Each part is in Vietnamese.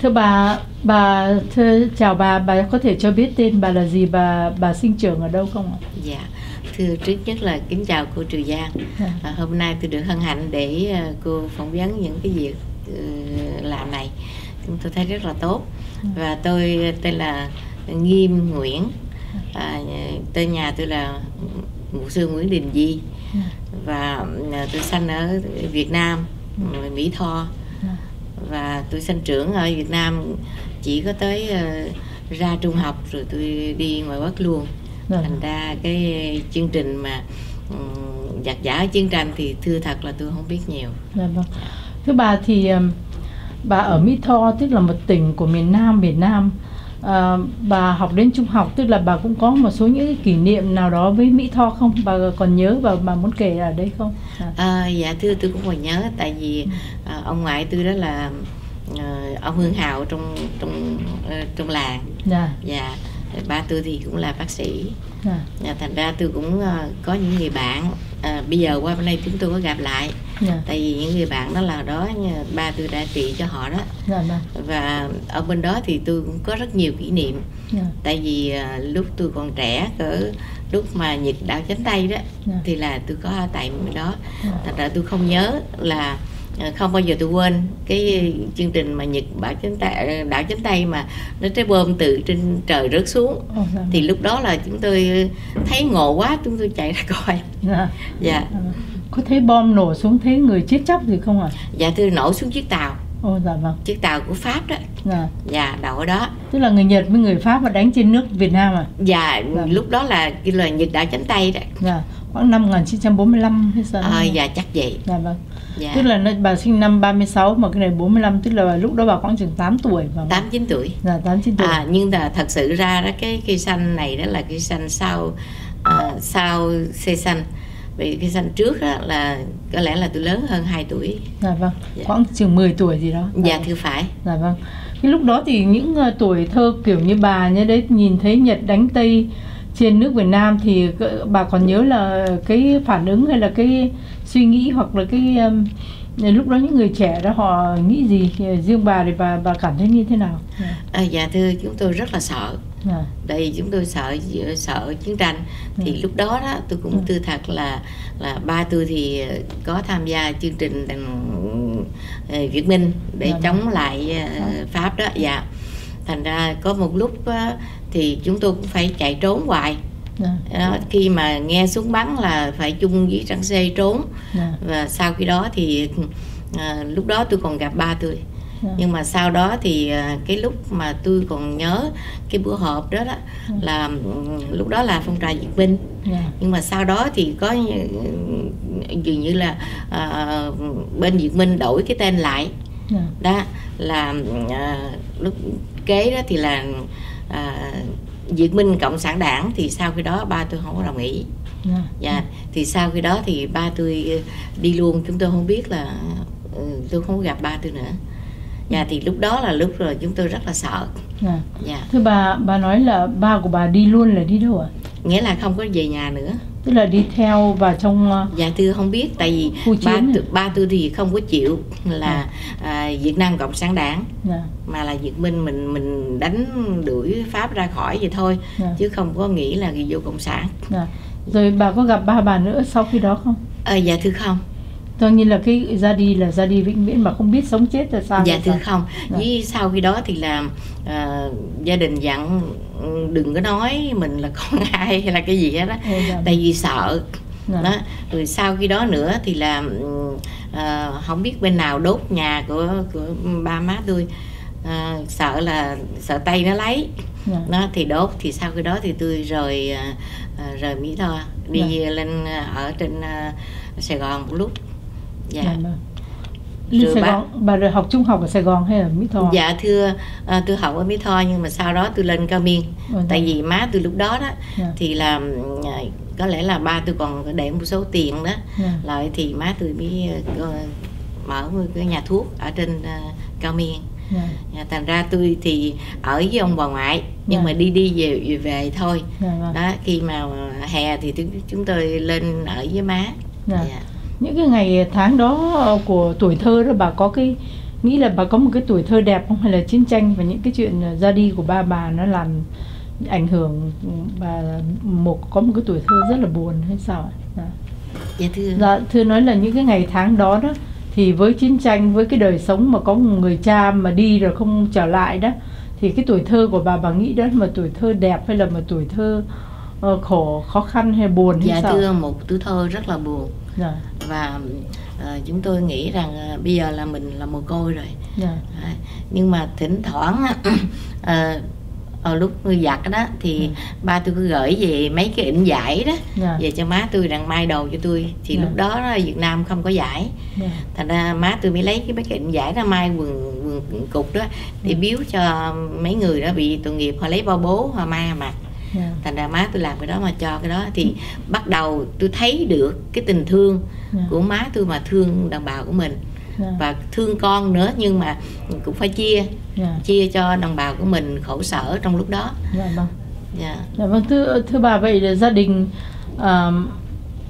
thưa bà bà thưa chào bà bà có thể cho biết tên bà là gì bà bà sinh trưởng ở đâu không ạ Dạ, thưa trước nhất là kính chào cô Triều Giang. Dạ. À, hôm nay tôi được hân hạnh để à, cô phỏng vấn những cái việc ừ, làm này. Tôi thấy rất là tốt. Và tôi tên là Nghiêm Nguyễn. À, tên nhà tôi là Mục sư Nguyễn Đình Di và tôi sinh ở Việt Nam, Mỹ Tho Dạ. Và tôi sinh trưởng ở Việt Nam chỉ có tới ờ, ra trung học rồi tôi đi ngoài Bắc luôn Dạ. thành ra cái chương trình mà um, giặc giả chiến tranh thì thưa thật là tôi không biết nhiều Dạ vâng. Thưa bà thì ừm, bà ở Mỹ Tho tức là một tỉnh của miền Nam Việt Nam. À, bà học đến trung học tức là bà cũng có một số những cái kỷ niệm nào đó với Mỹ Tho không? Bà còn nhớ và bà muốn kể ở đây không? Dạ. à, dạ thưa tôi cũng còn nhớ tại vì à, ông ngoại tôi đó là ờ, ông Hương Hào trong trong ờ, trong làng Dạ. và ba tôi thì cũng là bác sĩ Dạ. Dạ, thành ra tôi cũng ờ, có những người bạn à, bây giờ qua bên đây chúng tôi có gặp lại Dạ. tại vì những người bạn đó là đó ba tôi đã trị cho họ đó Dạ vâng. và ở bên đó thì tôi cũng có rất nhiều kỷ niệm Dạ. tại vì à, lúc tôi còn trẻ cỡ lúc mà nhật đạo chánh tây đó Dạ. thì là tôi có ở tại đó thật ra tôi không nhớ là không bao giờ tôi quên cái chương trình mà nhật bảo chánh tây đạo chánh tây mà nó trái bom từ trên trời rớt xuống dạ vâng. thì lúc đó là chúng tôi thấy ngộ quá chúng tôi chạy ra coi Dạ. dạ vâng. Có thấy bom nổ xuống thấy người chết chóc gì không ạ? dạ tôi nổ xuống chiếc tàu Ồ dạ vâng. chiếc tàu của pháp đó Dạ. dạ đậu ở đó Tức là người Nhật với người Pháp mà đánh trên nước Việt Nam à? dạ Dạ. lúc đó là cái lời nhật đạo chánh tây đó Dạ. Khoảng năm 1945 hay sao? à, dạ chắc vậy Dạ vâng. Dạ Tức là nó- bà sinh năm 36 mà cái này 45 tức là lúc đó bà khoảng chừng 8 tuổi và tám chín tuổi dạ 8 9 tuổi. à nhưng là thật sự ra đó cái cây xanh này đó là cây xanh sau à, sau xe xanh vì cây xanh trước đó là có lẽ là tôi lớn hơn 2 tuổi Dạ vâng. dạ. Khoảng chừng 10 tuổi gì đó. dạ thưa phải Dạ vâng. Cái lúc đó thì những ờ, tuổi thơ kiểu như bà như đấy nhìn thấy Nhật đánh Tây trên nước Việt Nam thì cỡ- bà còn nhớ là cái phản ứng hay là cái suy nghĩ hoặc là cái um, lúc đó những người trẻ đó họ nghĩ gì riêng bà thì bà bà cảm thấy như thế nào? Dạ. à, dạ thưa chúng tôi rất là sợ Dạ. tại vì chúng tôi sợ sợ chiến tranh thì Ừ. lúc đó đó tôi cũng Ừ. tư thật là là ba tôi thì có tham gia chương trình ờ, Việt Minh để Dạ. chống lại ờ, Pháp đó dạ thành ra có một lúc thì chúng tôi cũng phải chạy trốn hoài Dạ. Đó, khi mà nghe súng bắn là phải chung với trăng xe trốn Dạ. và sau khi đó thì à, lúc đó tôi còn gặp ba tôi Dạ. nhưng mà sau đó thì à, cái lúc mà tôi còn nhớ cái bữa họp đó, đó Ừ. là ừm, lúc đó là phong trào Việt Minh Dạ. nhưng mà sau đó thì có ừm, dường như là à, bên Việt Minh đổi cái tên lại Dạ. đó là à, lúc kế đó thì là à, Việt Minh Cộng sản Đảng thì sau khi đó ba tôi không có đồng ý Dạ. dạ thì sau khi đó thì ba tôi ờ, đi luôn chúng tôi không biết là ừ, tôi không có gặp ba tôi nữa dạ thì lúc đó là lúc rồi chúng tôi rất là sợ Dạ. dạ Thưa bà, bà nói là ba của bà đi luôn là đi đâu ạ? nghĩa là không có về nhà nữa Tức là đi theo vào trong ờ, dạ thưa không biết tại vì Khu ba tôi, ba tôi thì không có chịu là à, Việt Nam Cộng sản Đảng dạ. mà là Việt Minh mình mình đánh đuổi Pháp ra khỏi vậy thôi Dạ. chứ không có nghĩ là vô cộng sản Dạ. Rồi bà có gặp ba bà nữa sau khi đó không? ờ, dạ thưa không Tôi nghĩ là cái ra đi là ra đi vĩnh viễn mà không biết sống chết là sao? dạ thưa không Dạ. với sau khi đó thì là à, gia đình dặn ừ, đừng có nói mình là con ai hay là cái gì hết đó dạ. tại vì sợ Dạ. đó rồi sau khi đó nữa thì là à, không biết bên nào đốt nhà của của ba má tôi à, sợ là sợ tây nó lấy Dạ. nó thì đốt thì sau khi đó thì tôi rời rời mỹ tho đi Dạ. lên ở trên sài gòn một lúc dạ Dạ. vâng. Lên Rồi Sài Gòn, bà được học trung học ở Sài Gòn hay ở Mỹ Tho? Dạ thưa à, tôi học ở Mỹ Tho nhưng mà sau đó tôi lên Cao Miên dạ. tại vì má tôi lúc đó đó Dạ. thì là à, có lẽ là ba tôi còn để một số tiền đó Dạ. lại thì má tôi mới ờ, mở một cái nhà thuốc ở trên à, Cao Miên Dạ. Dạ, thành ra tôi thì ở với ông bà ngoại nhưng Dạ. mà đi đi về về, về thôi Dạ. vâng. đó khi mà hè thì chúng, chúng tôi lên ở với má Dạ. dạ. Những cái ngày tháng đó ờ, của tuổi thơ đó bà có cái nghĩ là bà có một cái tuổi thơ đẹp không hay là chiến tranh và những cái chuyện ờ, ra đi của ba bà nó làm ảnh hưởng bà một có một cái tuổi thơ rất là buồn hay sao ạ? Dạ. dạ thưa Dạ, thưa nói là những cái ngày tháng đó đó thì với chiến tranh với cái đời sống mà có một người cha mà đi rồi không trở lại đó thì cái tuổi thơ của bà bà nghĩ đó mà tuổi thơ đẹp hay là một tuổi thơ ờ, khổ khó khăn hay buồn hay dạ sao? thưa một tuổi thơ rất là buồn Dạ, và ờ, chúng tôi nghĩ rằng ờ, bây giờ là mình là mồ côi rồi. Dạ, Đấy. nhưng mà thỉnh thoảng ờ, ở lúc tôi giặt đó thì Ừ. ba tôi cứ gửi về mấy cái ịnh giải đó dạ, về cho má tôi rằng may đồ cho tôi. Thì Dạ. lúc đó, đó Việt Nam không có giải dạ, thành ra má tôi mới lấy cái mấy cái ịnh giải đó may quần quần cục đó để biếu cho mấy người đó bị tội nghiệp họ lấy bao bố họ họ mặc dạ, thành ra má tôi làm cái đó mà cho cái đó. Thì bắt đầu tôi thấy được cái tình thương dạ, của má tôi mà thương đồng bào của mình. Dạ, và thương con nữa nhưng mà cũng phải chia dạ, chia cho đồng bào của mình khổ sở trong lúc đó. Dạ, vâng. dạ. Dạ vâng thưa thưa bà vậy là gia đình ờ,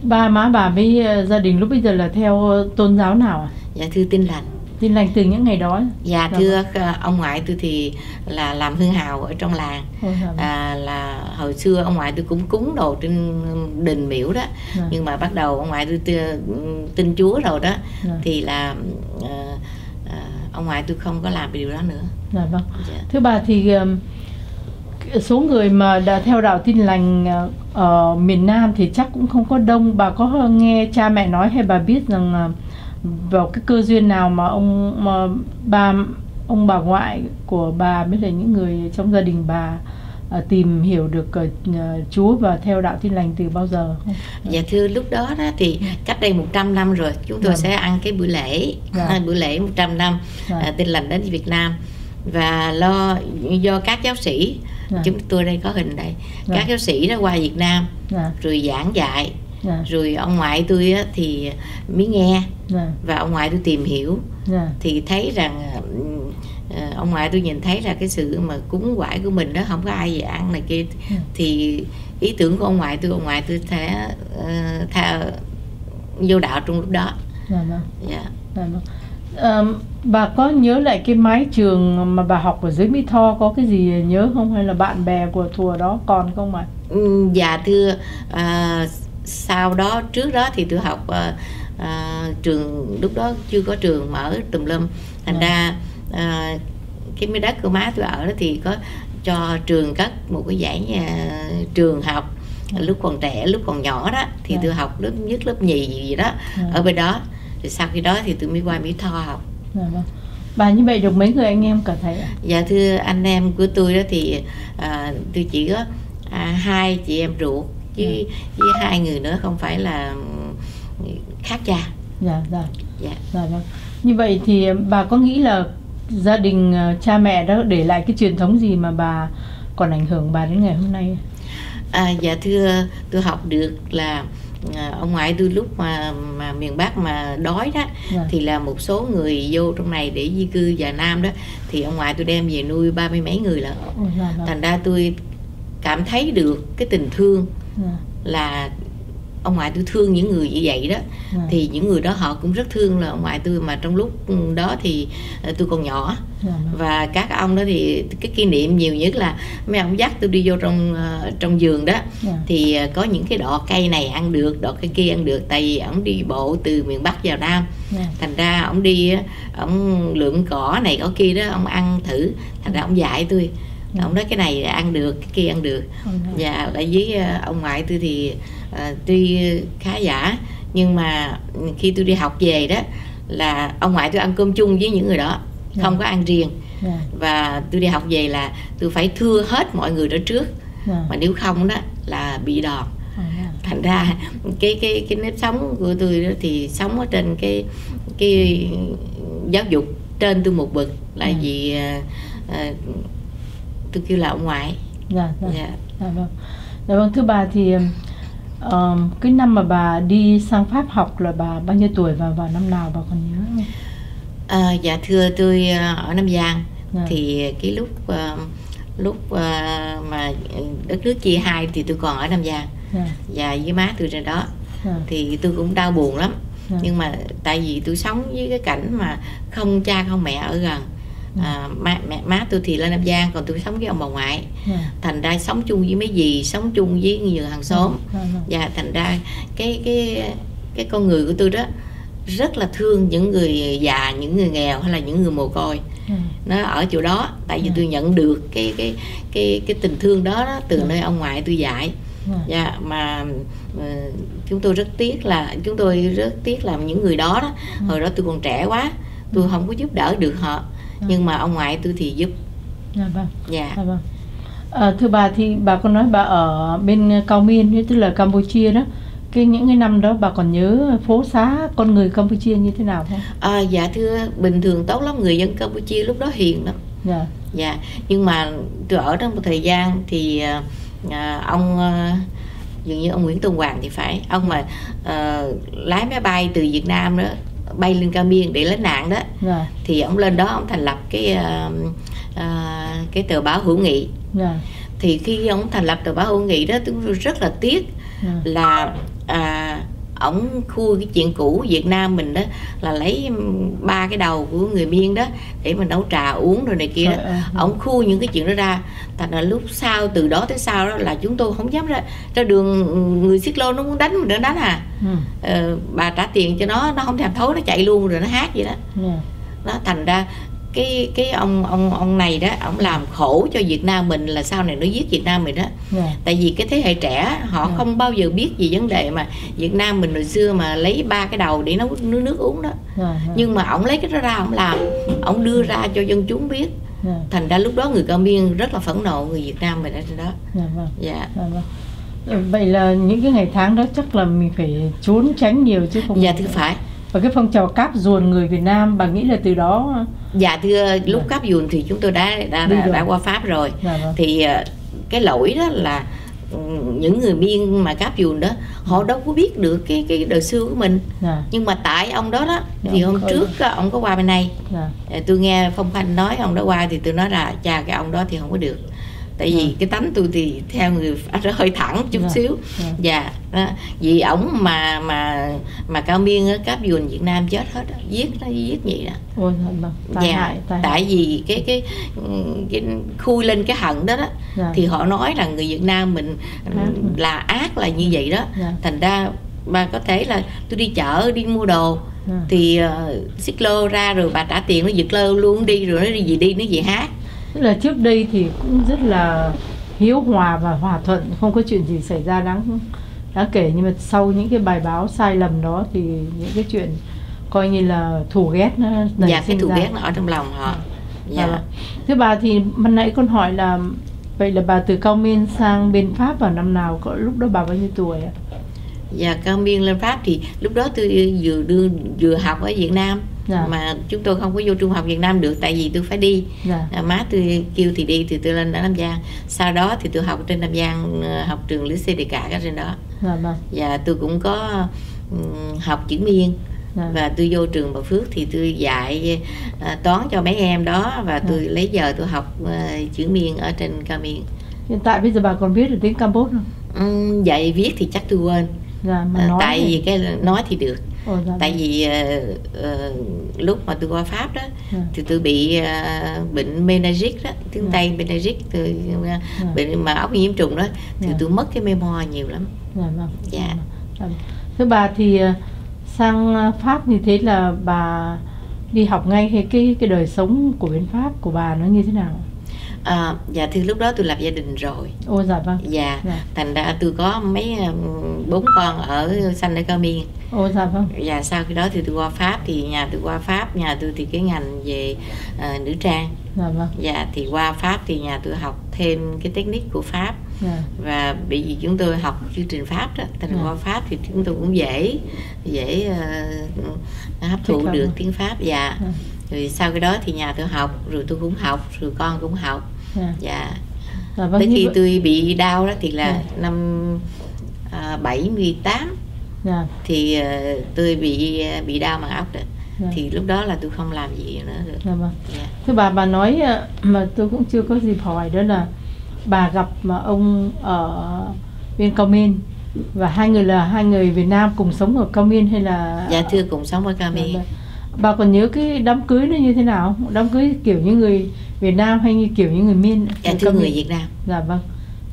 ba má bà với ờ, gia đình lúc bây giờ là theo tôn giáo nào à? dạ thưa tin lành Tin lành từ những ngày đó. dạ Dạ thưa ờ, ông ngoại tôi thì là làm hương hào ở trong làng dạ vâng. à, là hồi xưa ông ngoại tôi cũng cúng đồ trên đình miễu đó Dạ, nhưng mà bắt đầu ông ngoại tôi ti- tin chúa rồi đó dạ, thì là ờ, ông ngoại tôi không có làm điều đó nữa dạ vâng. dạ. Thưa bà thì số người mà đã theo đạo tin lành ở miền Nam thì chắc cũng không có đông. Bà có nghe cha mẹ nói hay bà biết rằng vào cái cơ duyên nào mà ông mà bà ông bà ngoại của bà với lại những người trong gia đình bà ờ, tìm hiểu được ờ, Chúa và theo đạo tin lành từ bao giờ không? Dạ thưa lúc đó đó thì cách đây 100 năm rồi chúng tôi Dạ. sẽ ăn cái bữa lễ Dạ. bữa lễ 100 năm Dạ. à, tin lành đến Việt Nam và lo do các giáo sĩ Dạ. chúng tôi đây có hình đây Dạ. các giáo sĩ đó qua Việt Nam Dạ, rồi giảng dạy dạ, rồi ông ngoại tôi á, thì mới nghe. Dạ, và ông ngoại tôi tìm hiểu. Dạ, thì thấy rằng ừm, ờ, ông ngoại tôi nhìn thấy là cái sự mà cúng quải của mình đó không có ai về ăn này kia. Ừ. thì ý tưởng của ông ngoại tôi ông ngoại tôi sẽ uh, theo vô đạo trong lúc đó. Dạ vâng. Ờm, bà có nhớ lại cái mái trường mà bà học ở dưới Mỹ Tho có cái gì nhớ không? Hay là bạn bè của thùa đó còn không ạ? Ừm, dạ thưa à, sau đó trước đó thì tôi học à, à, trường lúc đó chưa có trường mở tùm lum thành Dạ. ra à, cái miếng đất của má tôi ở đó thì có cho trường cất một cái dãy nhà, trường học Dạ. lúc còn trẻ lúc còn nhỏ đó thì Dạ. tôi học lớp nhất lớp nhì gì, gì đó ở bên đó thì sau khi đó thì tôi mới qua Mỹ Tho học Dạ vâng. Bà như vậy được mấy người anh em cả thầy ạ? dạ thưa anh em của tôi đó thì à, tôi chỉ có à, hai chị em ruột với với hai người nữa không phải là khác cha. Dạ, dạ, dạ. Dạ vâng. Như vậy thì bà có nghĩ là gia đình ờ, cha mẹ đã để lại cái truyền thống gì mà bà còn ảnh hưởng bà đến ngày hôm nay? à, dạ thưa tôi học được là à, ông ngoại tôi lúc mà mà miền Bắc mà đói đó Dạ, thì là một số người vô trong này để di cư vào Nam đó. Thì ông ngoại tôi đem về nuôi ba mươi mấy người lận. Ôi, dạ, vâng. thành ra tôi cảm thấy được cái tình thương Dạ, là ông ngoại tôi thương những người như vậy đó. Dạ, thì những người đó họ cũng rất thương là ông ngoại tôi mà trong lúc đó thì ờ, tôi còn nhỏ. Vâng. và các ông đó thì cái kỷ niệm nhiều nhất là mấy ông dắt tôi đi vô trong ờ, trong giường đó. Thì ờ, có những cái đọ cây này ăn được đọ cây kia ăn được tại vì ông đi bộ từ miền Bắc vào Nam. Thành ra ông đi á, ông lượm cỏ này cỏ kia đó ông ăn thử. Thành ra ông dạy tôi ông nói cái này ăn được cái kia ăn được ôi, dạ. và lại với ờ, ông ngoại tôi thì ờ, tuy khá giả nhưng mà khi tôi đi học về đó là ông ngoại tôi ăn cơm chung với những người đó không Dạ. có ăn riêng Dạ, và tôi đi học về là tôi phải thưa hết mọi người đó trước dạ, mà nếu không đó là bị đòn dạ. thành ra cái cái cái nếp sống của tôi đó thì sống ở trên cái cái giáo dục trên tôi một bậc là Ừ. vì ờ, ờ, tôi kêu là ông ngoại dạ, dạ. dạ. Dạ vâng. Dạ vâng thưa bà thì um, cái năm mà bà đi sang Pháp học là bà bao nhiêu tuổi và vào năm nào bà còn nhớ không? À, dạ thưa tôi ờ, ở Nam Giang Dạ. thì cái lúc ờ, lúc ờ, mà đất nước chia hai thì tôi còn ở Nam Giang Dạ, và với má tôi trên đó dạ, thì tôi cũng đau buồn lắm Dạ. nhưng mà tại vì tôi sống với cái cảnh mà không cha không mẹ ở gần Dạ. À, má, mẹ, má tôi thì lên Nam Giang còn tôi sống với ông bà ngoại Dạ. thành ra sống chung với mấy dì sống chung với nhiều hàng xóm Dạ, vâng. và thành ra cái cái cái con người của tôi đó rất là thương những người già những người nghèo hay là những người mồ côi Dạ. nó ở chỗ đó tại vì Ừ. tôi nhận được cái cái cái cái tình thương đó, đó từ Ừ. nơi ông ngoại tôi dạy Dạ. dạ mà ờ, chúng tôi rất tiếc là chúng tôi rất tiếc là những người đó đó hồi đó tôi còn trẻ quá tôi không có giúp đỡ được họ Ừ. nhưng mà ông ngoại tôi thì giúp Dạ, vâng. dạ Dạ vâng. À, thưa bà thì bà có nói bà ở bên Cao Miên tức là Campuchia đó cái những cái năm đó bà còn nhớ phố xá con người Campuchia như thế nào không? à, dạ thưa bình thường tốt lắm người dân Campuchia lúc đó hiền lắm Dạ. dạ nhưng mà tôi ở trong một thời gian thì à, ông à, dường như ông Nguyễn Tôn Hoàng thì phải ông mà à, lái máy bay từ Việt Nam đó bay lên Cao Miên để lánh nạn đó Dạ. thì ông lên đó ông thành lập cái à, à, cái tờ báo hữu nghị Dạ. thì khi ông thành lập tờ báo hữu nghị đó tôi rất là tiếc Dạ. là à, ổng khui cái chuyện cũ Việt Nam mình đó là lấy ba cái đầu của người miên đó để mà nấu trà uống rồi này kia đó. Ổng khui những cái chuyện đó ra. Thành là lúc sau từ đó tới sau đó là chúng tôi không dám ra ra đường người xích lô nó muốn đánh mình nó đánh à. Ừ. ờ, bà trả tiền cho nó nó không thèm thối nó chạy luôn rồi nó hát vậy đó. Dạ. nó thành ra cái cái ông ông ông này đó ổng làm khổ cho Việt Nam mình là sau này nó giết Việt Nam mình đó Dạ. tại vì cái thế hệ trẻ họ Ừ. không bao giờ biết gì vấn đề mà Việt Nam mình hồi xưa mà lấy ba cái đầu để nấu nước nước uống đó Dạ. Dạ. nhưng mà ổng lấy cái đó ra ổng làm ổng đưa ra cho dân chúng biết Dạ. thành ra lúc đó người Miên rất là phẫn nộ người Việt Nam mình ở trên đó Dạ vâng. dạ Dạ vâng. Vậy là những cái ngày tháng đó chắc là mình phải trốn tránh nhiều chứ không dạ thưa phải và cái phong trào cáp ruồn người Việt Nam bà nghĩ là từ đó dạ thưa lúc Dạ. cáp dùn thì chúng tôi đã đã, đã, đã qua pháp rồi. Dạ vâng. Thì ờ, cái lỗi đó là ừ, những người miên mà cáp dùn đó họ đâu có biết được cái cái đời xưa của mình. Dạ. Nhưng mà tại ông đó đó Dạ, thì hôm trước á, ông có qua bên này dạ. Ờ, tôi nghe phong phanh nói ông đó qua thì tôi nói là cha cái ông đó thì không có được tại vì Ừ. cái tánh tôi thì theo người nó hơi thẳng chút Dạ. xíu dạ dạ đó. vì ổng mà mà mà cao miên á cáp dùn việt nam chết hết á. giết nó giết vậy đó dạ dạ hại tại vì cái cái cái khui lên cái hận đó đó dạ thì họ nói rằng người việt nam mình Ác. là ác là như vậy đó dạ thành ra bà có thể là tôi đi chợ đi mua đồ dạ thì uh, xích lô ra rồi bà trả tiền nó giật lơ luôn đi rồi nó đi gì đi nó về hát tức là trước đây thì cũng rất là hiếu hòa và hòa thuận không có chuyện gì xảy ra đáng đáng kể nhưng mà sau những cái bài báo sai lầm đó thì những cái chuyện coi như là thù ghét nó nảy cái sinh thù ra. ghét nó ở trong lòng họ Dạ. dạ vâng. Thế bà thì ban nãy con hỏi là vậy là bà từ Cao Miên sang bên Pháp vào năm nào? Có lúc đó bà bao nhiêu tuổi ạ? và cao miên lên pháp thì lúc đó tôi vừa đưa vừa học ở việt nam Dạ. mà chúng tôi không có vô trung học việt nam được tại vì tôi phải đi Dạ. à, má tôi kêu thì đi thì tôi lên ở nam giang sau đó thì tôi học trên nam giang ờ, học trường lý xe đề cả ở trên đó Dạ vâng. và tôi cũng có ừm, học chữ miên Dạ. và tôi vô trường Bà Phước thì tôi dạy à, toán cho mấy em đó và tôi lấy giờ tôi học à, chữ miên ở trên cao miên Hiện tại bây giờ bà còn biết được tiếng Campuchia không? Ừm, dạy viết thì chắc tôi quên Dạ mà À, nói tại thì- vì cái nói thì được Ồ, dạ tại vâng. vì ờ, lúc mà tôi qua pháp đó Dạ. thì tôi bị ờ, bệnh meningitis đó tiếng Dạ. tây meningitis tôi ờ, Dạ. bệnh mà óc nhiễm trùng đó thì Dạ. tôi mất cái memoir nhiều lắm Dạ vâng. Dạ. Dạ. vâng. Thưa bà thì sang Pháp như thế là bà đi học ngay hay cái cái đời sống của bên Pháp của bà nó như thế nào? À, dạ thì lúc đó tôi lập gia đình rồi Ồ dạ vâng. dạ Dạ. thành ra tôi có mấy ờ, bốn con ở sanh ở cao miên Ồ dạ vâng. và sau khi đó thì tôi qua pháp thì nhà tôi qua pháp nhà tôi thì cái ngành về ờ, nữ trang Dạ vâng. dạ thì qua pháp thì nhà tôi học thêm cái technique của pháp Dạ. và bởi vì chúng tôi học chương trình pháp đó thành Ừ. qua pháp thì chúng tôi cũng dễ dễ ờ, hấp thụ được tiếng pháp dạ Ừ. rồi sau cái đó thì nhà tôi học rồi tôi cũng học rồi con cũng học Dạ. dạ Dạ vâng. tới khi vậy- tôi bị đau đó thì là Ừ. năm à, 78 Dạ. thì ờ, tôi bị bị đau mặt ốc đó Dạ. thì lúc đó là tôi không làm gì nữa được Dạ vâng. dạ. Thưa bà, bà nói ờ, mà tôi cũng chưa có dịp hỏi đó là bà gặp mà ông ở bên Cao Minh và hai người là hai người Việt Nam cùng sống ở Cao Miên hay là dạ thưa cùng sống ở Cao Dạ, Miên dạ. bà còn nhớ cái đám cưới nó như thế nào đám cưới kiểu như người Việt Nam hay như kiểu như người Miên dạ thưa người? Việt Nam dạ vâng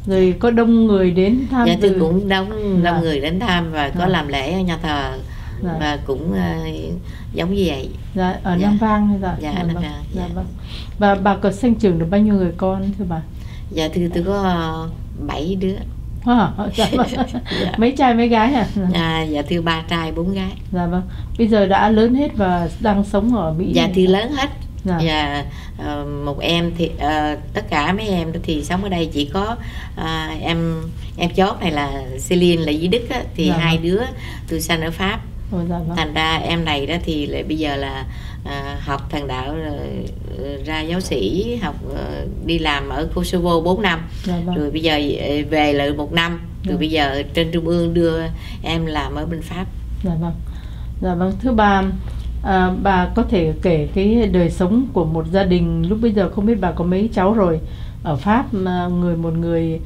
rồi có đông người đến tham dạ thưa dự cũng đông Dạ. đông người đến thăm và có Dạ. làm lễ ở nhà thờ Dạ. và cũng ờ, giống như vậy dạ ở Dạ. Nam Vang hay dạ Dạ, dạ, Nam vâng. Vang, dạ dạ. vâng và bà có sinh trưởng được bao nhiêu người con thưa bà dạ thưa tôi có bảy đứa à, dạ vâng. Dạ. mấy trai mấy gái à à, dạ thưa ba trai bốn gái dạ vâng bây giờ đã lớn hết và đang sống ở Mỹ dạ thưa lớn hết dạ. và ờ, một em thì ờ, tất cả mấy em đó thì sống ở đây chỉ có ờ, em em chót này là Celine là dưới Đức á, thì Dạ hai vâng. đứa tôi sanh ở Pháp Ồ, dạ vâng. thành ra em này đó thì lại bây giờ là à, học thần đạo rồi, ra giáo sĩ học đi làm ở Kosovo 4 năm dạ vâng. rồi bây giờ về lại một năm rồi Dạ. bây giờ trên trung ương đưa em làm ở bên Pháp Dạ vâng. Dạ vâng. Thưa bà, à, bà có thể kể cái đời sống của một gia đình lúc bây giờ không biết bà có mấy cháu rồi ở Pháp mà người một người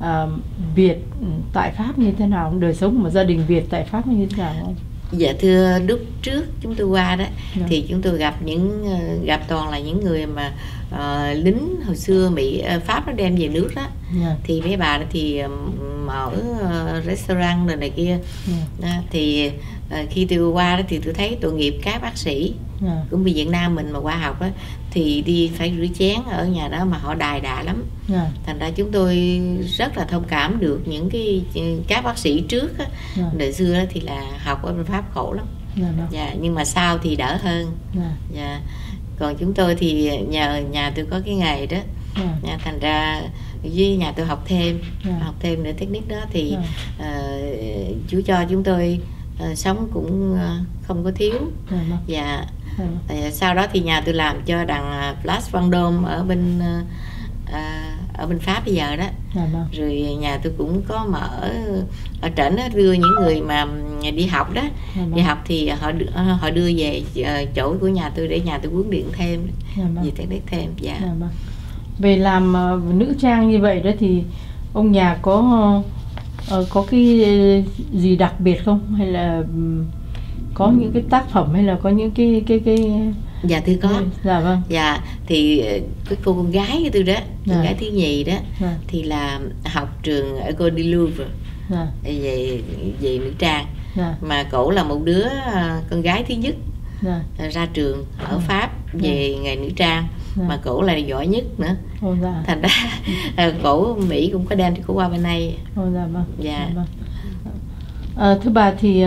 à, Việt ừ, tại Pháp như thế nào? Đời sống của một gia đình Việt tại Pháp như thế nào không? dạ thưa lúc trước chúng tôi qua đó Dạ. thì chúng tôi gặp những ờ, gặp toàn là những người mà ờ, lính hồi xưa Mỹ ờ, Pháp nó đem về nước đó Dạ. thì mấy bà thì mở ờ, restaurant rồi này kia Dạ. đó, thì ờ, khi tôi qua đó thì tôi thấy tội nghiệp các bác sĩ Dạ. cũng vì Việt Nam mình mà qua học đó thì đi phải rửa chén ở nhà đó mà họ đài đà lắm Dạ. thành ra chúng tôi rất là thông cảm được những cái các bác sĩ trước á, Dạ. đời xưa đó thì là học ở bên Pháp khổ lắm Dạ. vâng. dạ nhưng mà sau thì đỡ hơn Dạ. dạ còn chúng tôi thì nhờ nhà tôi có cái nghề đó Dạ. Dạ, thành ra với nhà tôi học thêm Dạ. học thêm nữa technique đó thì Dạ. ờ, chú cho chúng tôi ờ, sống cũng ờ, không có thiếu Dạ. vâng. và Dạ. vâng. ờ, sau đó thì nhà tôi làm cho đằng Flash Vendôme ở bên ở bên Pháp bây giờ đó Dạ. vâng. rồi nhà tôi cũng có mở ở trển đưa những người mà đi học đó Dạ. đi học thì họ họ đưa về chỗ của nhà tôi để nhà tôi huấn luyện thêm Dạ. gì technique thêm dạ Dạ. Về làm nữ trang như vậy đó thì ông nhà có ờ, có cái ờ, gì đặc biệt không? Hay là có những cái tác phẩm hay là có những cái cái cái dạ thưa có. dạ vâng. Dạ thì ờ, cái cô con gái của tôi đó Dạ. con gái thứ nhì đó dạ. thì là học trường ở cô đi Louvre dạ. Về về nữ trang. Dạ. Mà cổ là một đứa con gái thứ nhất dạ. ra trường ở Ừ. Pháp về nghề nữ trang dạ. Mà cổ là giỏi nhất nữa. Dạ. Thành ra ờ, cổ Mỹ cũng có đem cho cổ qua bên đây ô dạ vâng. Dạ. vâng. Ờ, thưa bà thì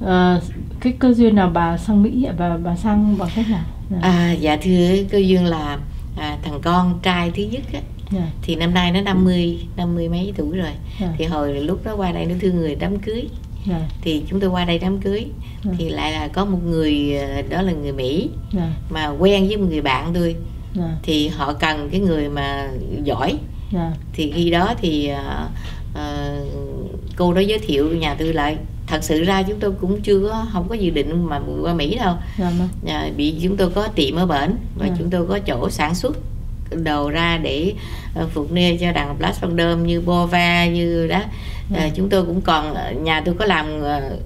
ờ, cái cơ duyên nào bà sang Mỹ ạ? bà bà sang bằng cách nào? Dạ. À, dạ thưa cơ duyên là à, thằng con trai thứ nhất á, dạ. Thì năm nay nó 50 50 mấy tuổi rồi. Dạ. Thì hồi lúc đó qua đây nó thương người đám cưới dạ. Thì chúng tôi qua đây đám cưới. Ừ. thì lại là có một người ờ, đó là người Mỹ dạ. mà quen với một người bạn tôi. Dạ. Thì họ cần cái người mà giỏi. Dạ. Thì khi đó thì ờ, ờ, cô đó giới thiệu nhà tôi lại. Thật sự ra chúng tôi cũng chưa có không có dự định mà qua Mỹ đâu. Dạ vâng. À, bị chúng tôi có tiệm ở bển và Ừ. chúng tôi có chỗ sản xuất đồ ra để uh, phục nê cho đằng Blast Vendôme như Bova như đó. À, chúng tôi cũng còn nhà tôi có làm ờ,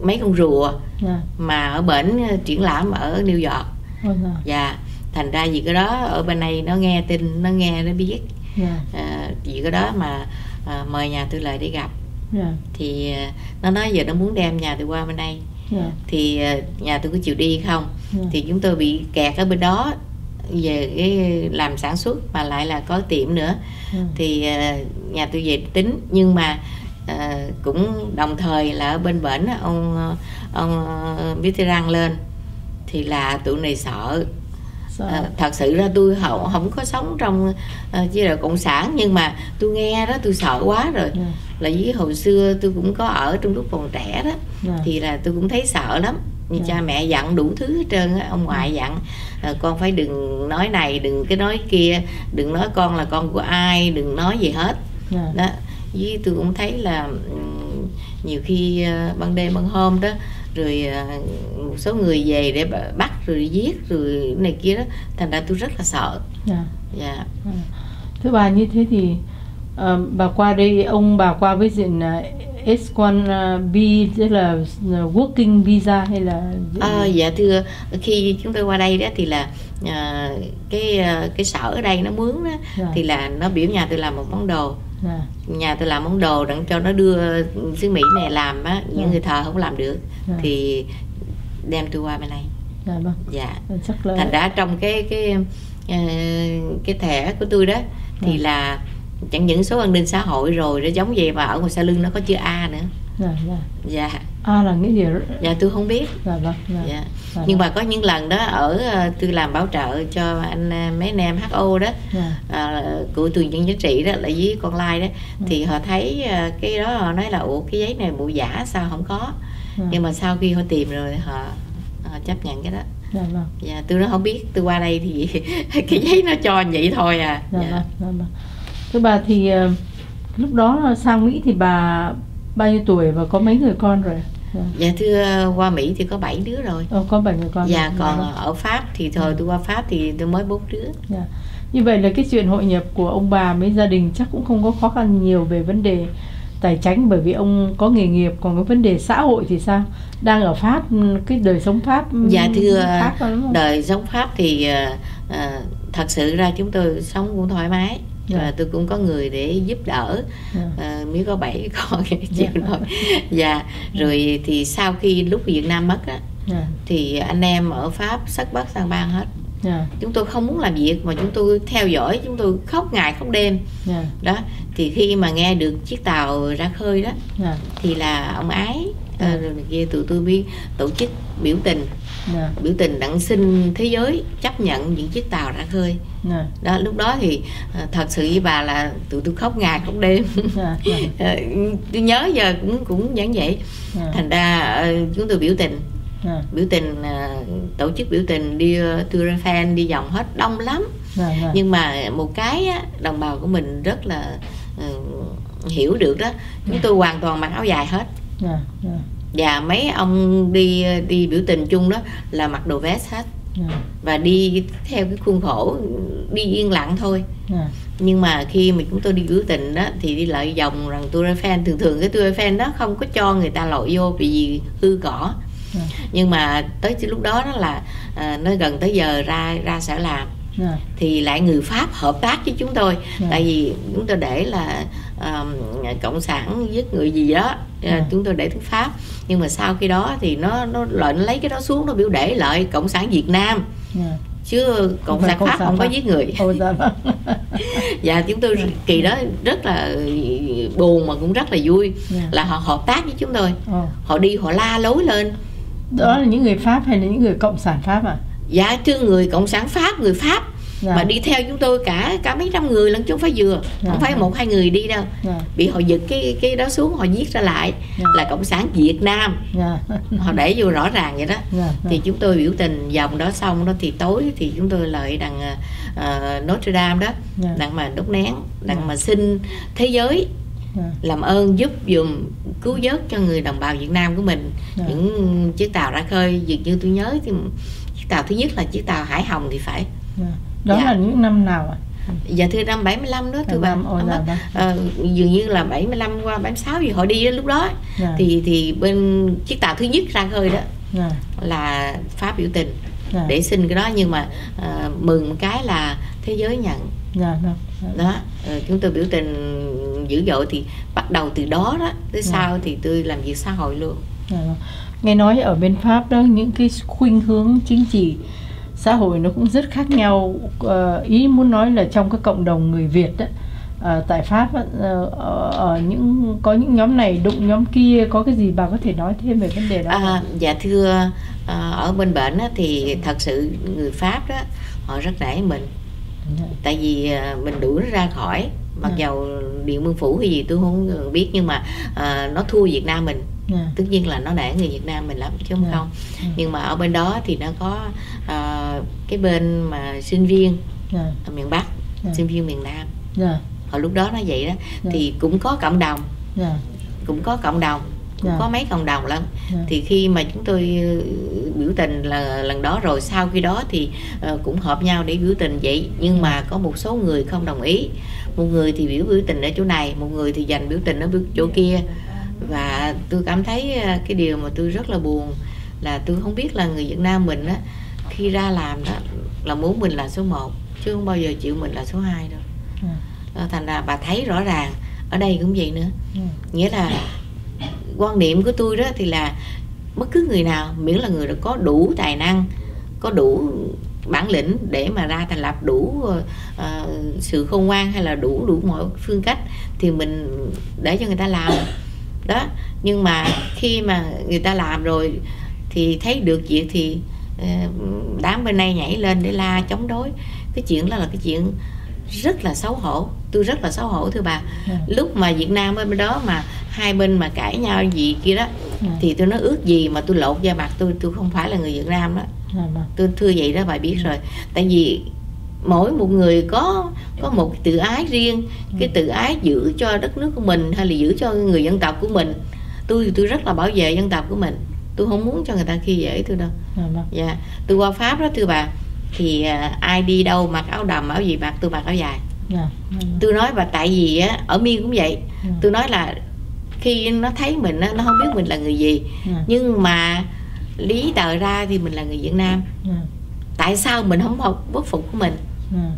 mấy con rùa dạ. mà ở bển ờ, triển lãm ở New York. Ô dạ và thành ra vì cái đó ở bên đây nó nghe tin nó nghe nó biết. Dạ. À, vì cái đó mà à, mời nhà tôi lại để gặp. Dạ. Thì nó nói giờ nó muốn đem nhà tôi qua bên đây. Dạ. Thì nhà tôi có chịu đi không? Dạ. Thì chúng tôi bị kẹt ở bên đó về cái làm sản xuất mà lại là có tiệm nữa. Dạ. Thì nhà tôi về tính. Nhưng mà à, cũng đồng thời là ở bên bển ông ông Mitterrand lên thì là tụi này sợ. À, thật sự ra tôi không không có sống trong uh, chế độ cộng sản nhưng mà tôi nghe đó tôi sợ quá rồi. Dạ. Là với hồi xưa tôi cũng có ở trong lúc còn trẻ đó dạ. thì là tôi cũng thấy sợ lắm. Như Dạ. cha mẹ dặn đủ thứ hết trơn á ông ngoại dặn ờ, con phải đừng nói này đừng cái nói kia đừng nói con là con của ai đừng nói gì hết. Dạ. Đó với tôi cũng thấy là ừm, nhiều khi ờ, ban đêm ban hôm đó rồi ờ, một số người về để bắt rồi giết rồi này kia đó thành ra tôi rất là sợ. Dạ. Dạ. Thưa bà như thế thì Ờ, bà qua đây ông bà qua với diện uh, H1B tức là uh, working visa hay là À, dạ thưa khi chúng tôi qua đây đó thì là à, cái à, cái sở ở đây nó mướn đó, Dạ. thì là nó biểu nhà tôi làm một món đồ Dạ. nhà tôi làm món đồ đặng cho nó đưa xứ Mỹ này làm á những Dạ. người thợ không làm được Dạ. thì đem tôi qua bên này dạ vâng dạ chắc là thành ra trong cái cái ờ, cái thẻ của tôi đó thì Dạ. là chẳng những số an ninh xã hội rồi nó giống vậy và ở ngoài sau lưng nó có chữ A nữa dạ dạ dạ à là nghĩa gì dạ tôi không biết. Dạ vâng dạ, dạ. Dạ, nhưng mà có những lần đó ở ờ, tôi làm bảo trợ cho anh ờ, mấy anh em HO đó. Dạ, à, của tường nhân giá trị đó là với con lai đó. Ừ. thì họ thấy cái đó họ nói là ủa cái giấy này bộ giả sao không có? Dạ, nhưng mà sau khi họ tìm rồi họ, họ chấp nhận cái đó. Dạ vâng. Dạ tôi nó không biết tôi qua đây thì cái giấy nó cho vậy thôi à. Dạ dạ. vâng dạ vâng. Thưa bà thì lúc đó sang Mỹ thì bà bao nhiêu tuổi và có mấy người con rồi dạ. dạ thưa qua Mỹ thì có 7 đứa rồi Ờ, có bảy người con dạ rồi. còn ở Pháp thì thôi tôi qua Pháp thì tôi mới bốn đứa Dạ. Như vậy là cái chuyện hội nhập của ông bà với gia đình chắc cũng không có khó khăn nhiều về vấn đề tài chính bởi vì ông có nghề nghiệp còn cái vấn đề xã hội thì sao đang ở Pháp cái đời sống Pháp Dạ, thưa, không? đời sống Pháp thì ờ, ờ, thật sự ra chúng tôi sống cũng thoải mái Dạ. và tôi cũng có người để giúp đỡ Dạ. à, miếu có bảy con chịu Dạ. nổi dạ rồi thì sau khi lúc Việt Nam mất á, Dạ. thì anh em ở Pháp sất bất sang bang hết Dạ. chúng tôi không muốn làm việc mà chúng tôi theo dõi chúng tôi khóc ngày khóc đêm Dạ. đó thì khi mà nghe được chiếc tàu ra khơi đó Dạ. thì là ông ái Ừ. ờ, rồi này kia tụi tôi biết tổ chức biểu tình Dạ. biểu tình đặng xin thế giới chấp nhận những chiếc tàu ra khơi Dạ. đó lúc đó thì ờ, thật sự với bà là tụi tôi khóc ngày khóc đêm Dạ. Dạ. Ờ, tôi nhớ giờ cũng cũng vẫn vậy Dạ. thành ra ờ, chúng tôi biểu tình Dạ. biểu tình tổ chức biểu tình đi tour fan đi vòng hết đông lắm Dạ. Dạ. nhưng mà một cái á, đồng bào của mình rất là hiểu được đó chúng tôi hoàn toàn mặc áo dài hết Dạ. Dạ. Và mấy ông đi đi biểu tình chung đó là mặc đồ vest hết Dạ. và đi theo cái khuôn khổ đi yên lặng thôi Dạ. nhưng mà khi mà chúng tôi đi biểu tình đó thì đi lại vòng rằng tour fan thường thường cái tour fan đó không có cho người ta lội vô vì hư cỏ Dạ. nhưng mà tới lúc đó đó là à, nó gần tới giờ ra ra sở làm Dạ. thì lại người pháp hợp tác với chúng tôi Dạ. tại vì chúng tôi để là um, cộng sản giết người gì đó Dạ. à, chúng tôi để tiếng pháp nhưng mà sau khi đó thì nó nó lệnh lấy cái đó xuống nó biểu để lại cộng sản việt nam Dạ. chứ cộng sản pháp không có giết người Ồ, dạ chúng tôi kỳ đó rất là buồn mà cũng rất là vui Dạ. là họ hợp tác với chúng tôi Ồ. họ đi họ la lối lên đó là những người Pháp hay là những người cộng sản Pháp à dạ chứ người cộng sản pháp người pháp Dạ. mà đi theo chúng tôi cả cả mấy trăm người lận chứ không phải vừa Dạ. không phải một hai người đi đâu Dạ. bị họ giật cái cái đó xuống họ viết ra lại Dạ. là cộng sản việt nam Dạ. họ để vô rõ ràng vậy đó Dạ. thì chúng tôi biểu tình vòng đó xong đó thì tối thì chúng tôi lại đằng uh, Notre Dame đó Dạ. đặng mà đốt nén đặng Dạ. mà xin thế giới Dạ. làm ơn giúp dùm cứu vớt cho người đồng bào Việt Nam của mình Dạ. những chiếc tàu ra khơi dường như tôi nhớ thì chiếc tàu thứ nhất là chiếc tàu Hải Hồng thì phải Dạ. Đó Dạ. là những năm nào ạ dạ thưa năm 75 đó thưa bà 75, ồ, Ông dạ, vâng. ờ, dường như là 75 qua 76 gì họ đi đó lúc đó Dạ. thì thì bên chiếc tàu thứ nhất ra khơi đó Dạ. là Pháp biểu tình Dạ. để xin cái đó nhưng mà ờ, mừng một cái là thế giới nhận Dạ. Dạ. Dạ. đó ờ, chúng tôi biểu tình dữ dội thì bắt đầu từ đó đó tới Dạ. sau thì tôi làm việc xã hội luôn Dạ vâng. Nghe nói ở bên Pháp đó những cái khuynh hướng chính trị xã hội nó cũng rất khác nhau Ờ, ý muốn nói là trong cái cộng đồng người Việt đó, ờ, tại Pháp ờ, ở, ở những có những nhóm này đụng nhóm kia có cái gì bà có thể nói thêm về vấn đề đó? À, dạ thưa ở bên bệnh á, thì thật sự người Pháp đó họ rất nể mình Dạ. tại vì mình đuổi ra khỏi mặc Ừ. dầu điện biên phủ hay gì tôi không biết nhưng mà à, nó thua Việt Nam mình Dạ. tất nhiên là nó nể người Việt Nam mình lắm chứ không Dạ. không Ừ. nhưng mà ở bên đó thì nó có à, cái bên mà sinh viên Dạ. ở miền Bắc Dạ. sinh viên miền Nam Dạ. hồi lúc đó nó vậy đó Dạ. thì cũng có cộng đồng Dạ. cũng có cộng đồng cũng Dạ. có mấy cộng đồng lắm Dạ. thì khi mà chúng tôi ờ, biểu tình là lần đó rồi sau khi đó thì ờ, cũng họp nhau để biểu tình vậy nhưng mà có một số người không đồng ý một người thì biểu biểu tình ở chỗ này một người thì giành biểu tình ở chỗ kia và tôi cảm thấy ờ, cái điều mà tôi rất là buồn là tôi không biết là người Việt Nam mình á khi ra làm đó là muốn mình là số 1 chứ không bao giờ chịu mình là số 2 đâu. Đó, thành ra bà thấy rõ ràng ở đây cũng vậy nữa Dạ. nghĩa là quan niệm của tôi đó thì là bất cứ người nào miễn là người đã có đủ tài năng có đủ bản lĩnh để mà ra thành lập đủ ờ, sự khôn ngoan hay là đủ đủ mọi phương cách thì mình để cho người ta làm đó. Nhưng mà khi mà người ta làm rồi thì thấy được việc thì ờ, đám bên này nhảy lên để la chống đối. Cái chuyện đó là cái chuyện rất là xấu hổ. Tôi rất là xấu hổ thưa bà. Dạ. lúc mà Việt Nam bên đó mà hai bên mà cãi nhau gì kia đó Dạ. thì tôi nói ước gì mà tôi lột da mặt tôi tôi không phải là người Việt Nam đó. Dạ vâng. tôi thưa vậy đó bà biết rồi. Tại vì mỗi một người có có một tự ái riêng cái tự ái giữ cho đất nước của mình hay là giữ cho người dân tộc của mình. Tôi tôi rất là bảo vệ dân tộc của mình. Tôi không muốn cho người ta khi dễ tôi đâu. Dạ vâng. dạ. Tôi qua pháp đó thưa bà thì à, ai đi đâu mặc áo đầm áo gì mặc tôi mặc áo dài. Dạ. Dạ vâng. tôi nói và tại vì á ở miên cũng vậy. Tôi nói là khi nó thấy mình á, nó không biết mình là người gì. Nhưng mà lý tờ ra thì mình là người Việt Nam. Tại sao mình không học bất phục của mình Dạ.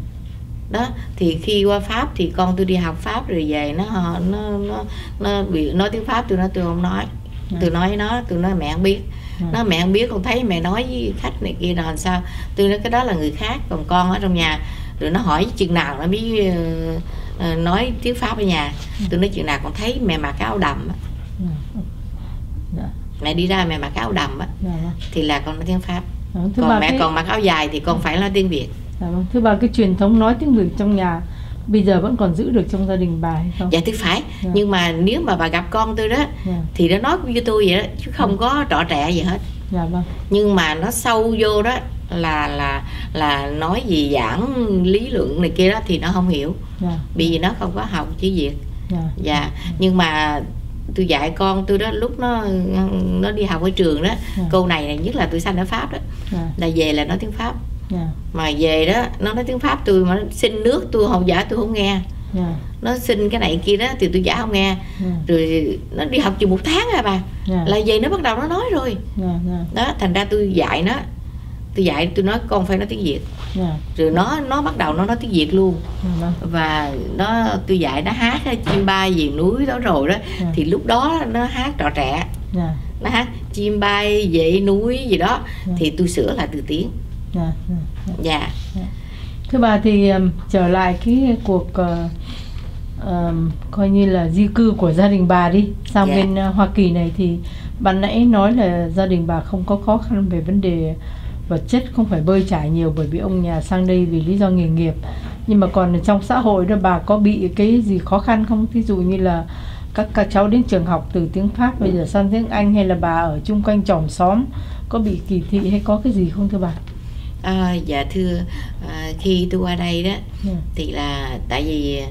đó thì khi qua pháp thì con tôi đi học pháp rồi về nó họ- nó nó nó bị nói tiếng pháp tôi nói tôi không nói. Dạ. tôi nói với nó tôi nói mẹ không biết. Dạ. nó mẹ không biết con thấy mẹ nói với khách này kia rồi sao. Tôi nói cái đó là người khác còn con ở trong nhà rồi nó hỏi chừng nào nó mới ờ, ờ, nói tiếng pháp ở nhà. Tôi nói chừng nào con thấy mẹ mặc áo đầm á, Dạ. Mẹ đi ra mẹ mặc áo đầm á, Dạ. thì là con nói tiếng pháp. Dạ, thưa còn mẹ cái- còn mặc áo dài thì con phải nói tiếng việt Dạ vâng. Thưa bà cái truyền thống nói tiếng Việt trong nhà bây giờ vẫn còn giữ được trong gia đình bà hay không? dạ tôi phải Dạ. nhưng mà nếu mà bà gặp con tôi đó Dạ. thì nó nói như tôi vậy đó chứ không có trọ trẻ gì hết Dạ vâng. nhưng mà nó sâu vô đó là là là nói gì giảng lý luận này kia đó thì nó không hiểu Dạ. bởi vì nó không có học chữ việt Dạ. dạ nhưng mà tôi dạy con tôi đó lúc nó nó đi học ở trường đó Dạ. câu này nhất là tôi sanh ở pháp đó Dạ. là về là nói tiếng pháp Dạ. mà về đó nó nói tiếng pháp tôi mà nó xin nước tôi không giả tôi không nghe Dạ. nó xin cái này kia đó thì tôi giả không nghe Dạ. rồi nó đi học chừng một tháng à bà Dạ. là về nó bắt đầu nó nói rồi Dạ. Dạ. đó thành ra tôi dạy nó tôi dạy tôi nói con phải nói tiếng việt Dạ. rồi nó nó bắt đầu nó nói tiếng việt luôn Dạ vâng. và nó tôi dạy nó hát chim bay về núi đó rồi đó Dạ. thì lúc đó nó hát trò trẻ Dạ. nó hát chim bay về núi gì đó Dạ. thì tôi sửa lại từ tiếng Dạ. Dạ. dạ Thưa bà thì um, trở lại cái cuộc uh, um, coi như là di cư của gia đình bà đi sang Dạ. bên uh, Hoa Kỳ này thì ban nãy nói là gia đình bà không có khó khăn về vấn đề vật chất không phải bơi trải nhiều bởi vì ông nhà sang đây vì lý do nghề nghiệp nhưng mà còn trong xã hội đó bà có bị cái gì khó khăn không ví dụ như là các các cháu đến trường học từ tiếng Pháp bây giờ sang tiếng Anh hay là bà ở chung quanh chòm xóm có bị kỳ thị hay có cái gì không thưa bà? À, dạ thưa à, khi tôi qua đây đó Dạ. thì là tại vì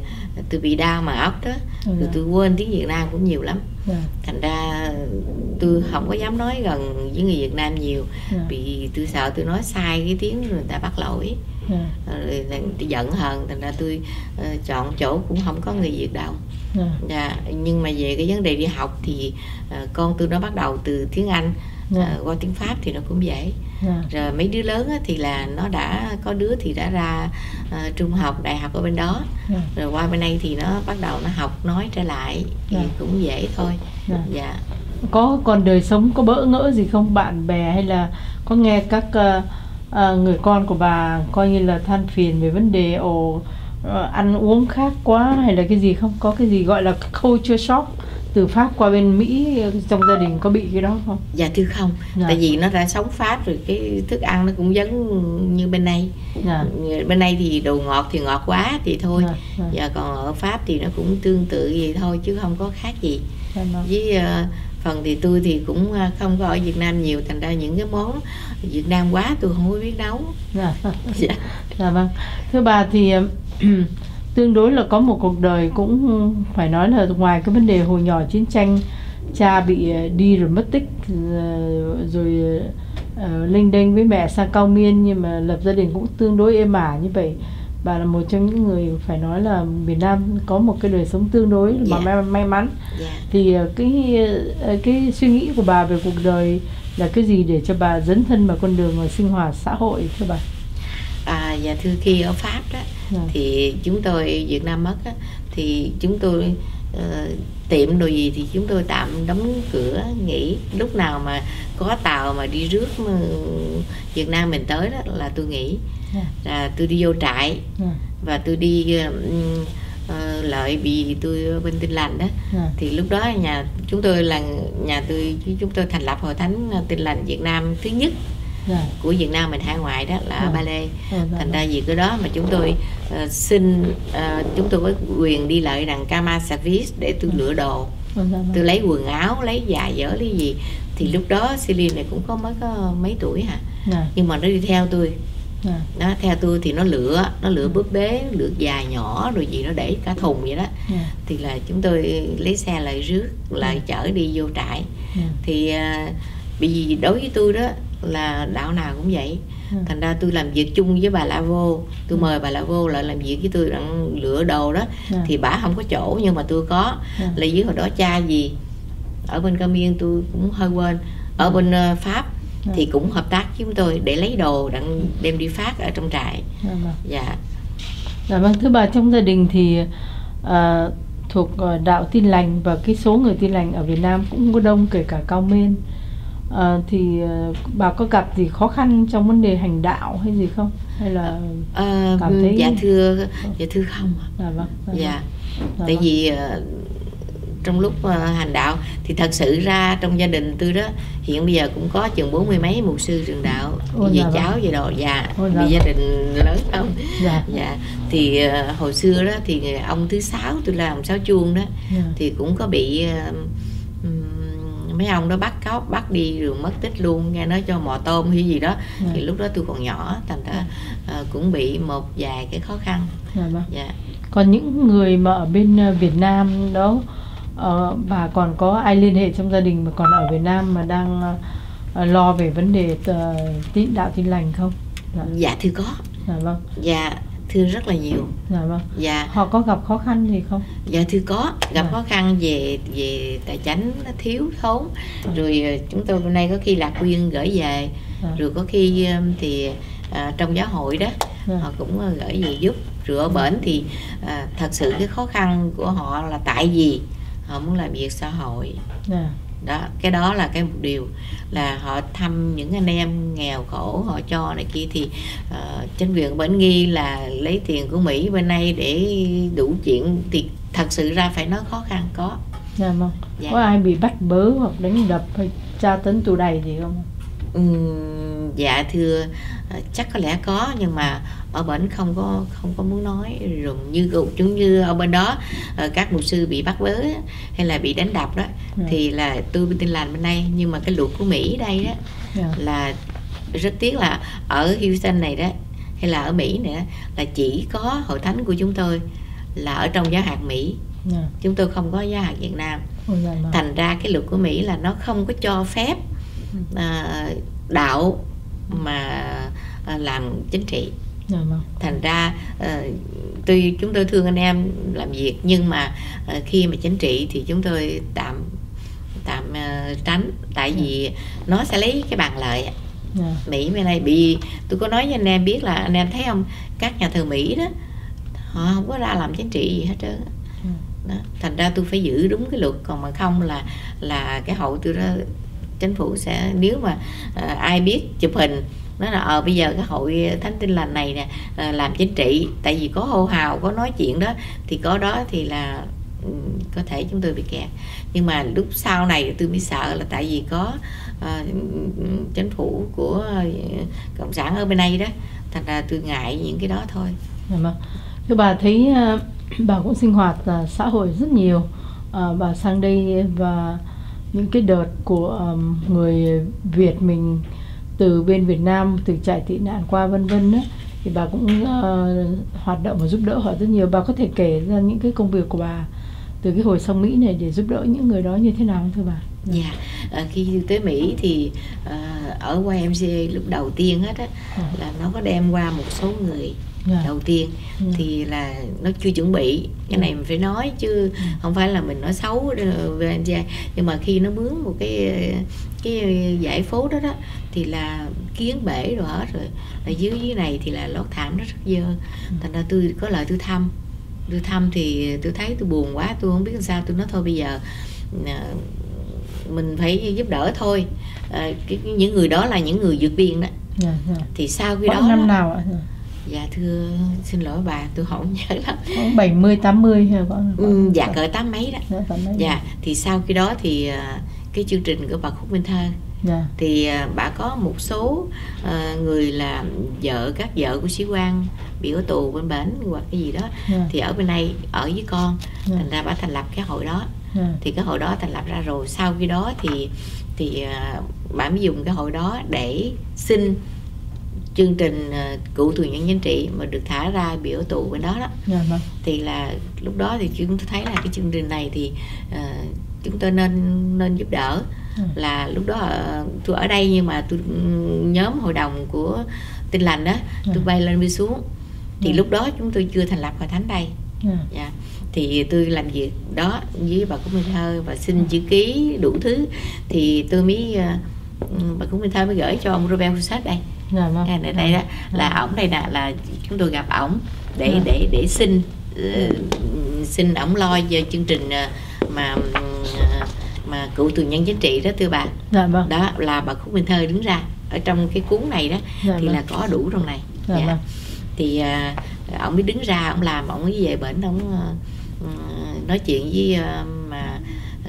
tôi bị đau mà óc đó Ừ, rồi tôi quên tiếng Việt Nam cũng nhiều lắm Dạ. thành ra tôi không có dám nói gần với người Việt Nam nhiều Dạ. vì tôi sợ tôi nói sai cái tiếng rồi người ta bắt lỗi Dạ. rồi tôi giận hờn thành ra tôi ờ, chọn chỗ cũng không có người Việt đâu Dạ. dạ, nhưng mà về cái vấn đề đi học thì ờ, con tôi nó bắt đầu từ tiếng Anh Dạ. ờ, qua tiếng Pháp thì nó cũng dễ Dạ. rồi mấy đứa lớn thì là nó đã có đứa thì đã ra ờ, trung học đại học ở bên đó Dạ. rồi qua bên đây thì nó bắt đầu nó học nói trở lại thì Dạ. cũng dễ thôi Dạ. dạ có còn đời sống có bỡ ngỡ gì không bạn bè hay là có nghe các ờ, ờ, người con của bà coi như là than phiền về vấn đề ồ ăn uống khác quá hay là cái gì không có cái gì gọi là culture shock từ Pháp qua bên Mỹ trong gia đình có bị cái đó không? dạ thưa không Dạ. tại vì nó đã sống pháp rồi cái thức ăn nó cũng giống như bên đây Dạ. bên đây thì đồ ngọt thì ngọt quá thì thôi Dạ, dạ. dạ còn ở pháp thì nó cũng tương tự vậy thôi chứ không có khác gì Dạ, vâng. với ờ, phần thì tôi thì cũng ờ, không có ở Việt Nam nhiều thành ra những cái món Việt Nam quá tôi không có biết nấu Dạ. dạ. Dạ vâng. Thưa bà thì ờ, tương đối là có một cuộc đời cũng phải nói là ngoài cái vấn đề hồi nhỏ chiến tranh cha bị ờ, đi rồi mất tích ờ, rồi uh, linh đinh với mẹ sang cao miên nhưng mà lập gia đình cũng tương đối êm ả như vậy. Bà là một trong những người phải nói là Việt Nam có một cái đời sống tương đối mà Dạ. may, may mắn. Dạ. Thì ờ, cái ờ, cái suy nghĩ của bà về cuộc đời là cái gì để cho bà dấn thân vào con đường ờ, sinh hoạt xã hội thưa bà à, và thưa khi ở pháp đó Dạ. thì chúng tôi Việt Nam mất á, thì chúng tôi ờ, tiệm đồ gì thì chúng tôi tạm đóng cửa nghỉ lúc nào mà có tàu mà đi rước mà Việt Nam mình tới đó là tôi nghỉ Dạ. là tôi đi vô trại Dạ. và tôi đi ờ, lợi vì tôi bên Tin Lành đó Dạ. thì lúc đó nhà chúng tôi là nhà tôi chúng tôi thành lập hội thánh Tin Lành Việt Nam thứ nhất Dạ. của Việt Nam mình hải ngoại đó là ở Ừ. Ba Lê Dạ, dạ, thành dạ. ra vì cái đó mà chúng tôi ờ, xin ờ, chúng tôi có quyền đi lại đằng Kama Service để tôi lựa đồ dạ, tôi lấy quần áo lấy giày dở lấy gì thì lúc đó Celine này cũng có mới có mấy tuổi hả Dạ. nhưng mà nó đi theo tôi Dạ. nó theo tôi thì nó lựa nó lựa búp bế lựa dài nhỏ rồi gì nó để cả thùng vậy đó Dạ. thì là chúng tôi lấy xe lại rước lại chở đi vô trại Dạ. thì à, bởi vì đối với tôi đó là đạo nào cũng vậy Dạ. thành ra tôi làm việc chung với bà la vô tôi Ừ. mời bà la vô lại làm việc với tôi đang lựa đồ đó Dạ. thì bà không có chỗ nhưng mà tôi có Dạ. là dưới hồi đó cha gì ở bên Campuchia tôi cũng hơi quên ở bên ờ, Pháp Dạ. thì cũng hợp tác với chúng tôi để lấy đồ đặng đem đi phát ở trong trại Dạ, vâng. dạ Dạ vâng, thưa bà trong gia đình thì à, thuộc ờ, đạo Tin lành và cái số người Tin lành ở Việt Nam cũng có đông kể cả cao miên. À, thì ờ, bà có gặp gì khó khăn trong vấn đề hành đạo hay gì không? Hay là Ờ, Cảm thấy- dạ thưa dạ thưa không dạ vâng. dạ dạ vâng, dạ tại vâng. vì trong lúc hành đạo thì thật sự ra trong gia đình tôi đó hiện bây giờ cũng có chừng bốn mươi mấy mục sư trường đạo Ôi, vì dạ vâng. cháu về đồ dạ Ôi, dạ vì gia đình lớn không Dạ. dạ thì hồi xưa đó thì ông thứ sáu tôi làm sáu chuông đó Dạ. thì cũng có bị mấy ông đó bắt cóc bắt đi rồi mất tích luôn nghe nói cho mò tôm hay gì đó Dạ. thì lúc đó tôi còn nhỏ thành ra ờ, cũng bị một vài cái khó khăn Dạ vâng. dạ Còn những người mà ở bên ờ, Việt Nam đó ờ, bà còn có ai liên hệ trong gia đình mà còn ở Việt Nam mà đang ờ, lo về vấn đề tín đạo tin lành không? Dạ, dạ thưa có dạ vâng. dạ thưa rất là nhiều Dạ vâng. dạ Họ có gặp khó khăn gì không? dạ thưa có gặp Dạ. khó khăn về về tài chính nó thiếu thốn Dạ. rồi ờ, chúng tôi hôm nay có khi lạc quyên gửi về Dạ. rồi có khi thì ờ, trong giáo hội đó Dạ. họ cũng ờ, gửi về giúp ở bển thì ờ, thật sự cái khó khăn của họ là tại vì họ muốn làm việc xã hội Dạ. Đó cái đó là cái một điều là họ thăm những anh em nghèo khổ họ cho này kia thì uh, chính quyền bển nghi là lấy tiền của mỹ bên đây để đủ chuyện thì thật sự ra phải nói khó khăn có Dạ vâng. Dạ. Có ai bị bắt bớ hoặc đánh đập hay tra tấn tù đầy gì không? Ừm, dạ thưa ờ, chắc có lẽ có nhưng mà ở bển không có không có muốn nói rồi như chúng như ở bên đó ờ, các mục sư bị bắt bớ á, hay là bị đánh đập đó Dạ. thì là tôi bên tin lành bên đây nhưng mà cái luật của mỹ đây đó Dạ. là rất tiếc là ở Houston này đó hay là ở Mỹ nữa là chỉ có hội thánh của chúng tôi là ở trong giáo hạt Mỹ Dạ. chúng tôi không có giáo hạt Việt Nam vâng. thành ra cái luật của Mỹ là nó không có cho phép à, đạo mà à, làm chính trị Dạ vâng. thành ra ờ, tuy chúng tôi thương anh em làm việc nhưng mà ờ, khi mà chính trị thì chúng tôi tạm tạm ờ, tránh tại vì nó sẽ lấy cái bàn lợi. Dạ. Mỹ bên này bị tôi có nói với anh em biết là anh em thấy không các nhà thờ Mỹ đó họ không có ra làm chính trị gì hết trơn đó. thành ra tôi phải giữ đúng cái luật còn mà không là là cái hậu tôi đó chính phủ sẽ nếu mà ờ, ai biết chụp hình nói là ờ bây giờ cái hội ờ, thánh tin lành này nè ờ, làm chính trị tại vì có hô hào có nói chuyện đó thì có đó thì là ừ, có thể chúng tôi bị kẹt. Nhưng mà lúc sau này tôi mới sợ là tại vì có uh, chính phủ của cộng sản ở bên đây đó thành ra tôi ngại những cái đó thôi. Dạ vâng. Thưa bà thấy bà cũng sinh hoạt xã hội rất nhiều. Bà sang đây và những cái đợt của người Việt mình từ bên Việt Nam từ trại tị nạn qua vân vân á thì bà cũng ờ, hoạt động và giúp đỡ họ rất nhiều. Bà có thể kể ra những cái công việc của bà từ cái hồi sông Mỹ này để giúp đỡ những người đó như thế nào thưa bà? Dạ, à, khi tới Mỹ thì à, ở YMCA lúc đầu tiên hết á Dạ. là nó có đem qua một số người Dạ. đầu tiên Ừ. thì là nó chưa chuẩn bị. Cái này mình phải nói chứ không phải là mình nói xấu về anh trai nhưng mà khi nó mướn một cái cái giải phố đó đó thì là kiến bể rồi hết rồi. Là dưới dưới này thì là lót thảm nó rất dơ. Thành ra tôi có lời tôi thăm. Tôi thăm thì tôi thấy tôi buồn quá tôi không biết làm sao. Tôi nói thôi bây giờ à, mình phải giúp đỡ thôi. À, cái, những người đó là những người vượt biên đó. Dạ, dạ. thì sau khi Khoảng đó năm đó, nào ạ? Dạ. thưa xin lỗi bà tôi không nhớ lắm Khoảng 70, 80 hay khoảng, ừ, dạ cỡ tám mấy đó Dạ, dạ thì sau khi đó thì à, cái chương trình của bà khúc minh thơ Dạ. thì à, bà có một số à, người là vợ các vợ của sĩ quan bị ở tù bên bển hoặc cái gì đó Dạ. thì ở bên đây ở với con Dạ. thành ra bà thành lập cái hội đó Dạ. thì cái hội đó thành lập ra rồi sau khi đó thì thì à, bà mới dùng cái hội đó để xin chương trình à, cựu tù nhân chính trị mà được thả ra ở tù bên đó đó Dạ, vâng. thì là lúc đó thì chúng tôi thấy là cái chương trình này thì à, chúng tôi nên nên giúp đỡ Ừ. là lúc đó ờ, tôi ở đây nhưng mà tôi nhóm hội đồng của tin lành đó tôi Ừ. bay lên đi xuống thì Ừ. lúc đó chúng tôi chưa thành lập hội thánh đây Dạ. dạ. thì tôi làm việc đó với bà Cúc Minh Thơ và xin chữ ký đủ thứ thì tôi mới ờ, bà Cúc Minh Thơ mới gửi cho ông Robert Husset đây Dạ, vâng. đây, đây, đây đó là ổng đây nè là chúng tôi gặp ổng để để để xin ờ, xin ổng lo cho chương trình ờ, mà ờ, mà cựu tù nhân chính trị đó thưa bà Dạ, vâng. đó là bà Khúc Minh Thơ đứng ra ở trong cái cuốn này đó Dạ, thì vâng. là có đủ trong này Dạ, vâng. thì ông mới đứng ra ông làm ông mới về ông ờ, ờ, nói chuyện với mà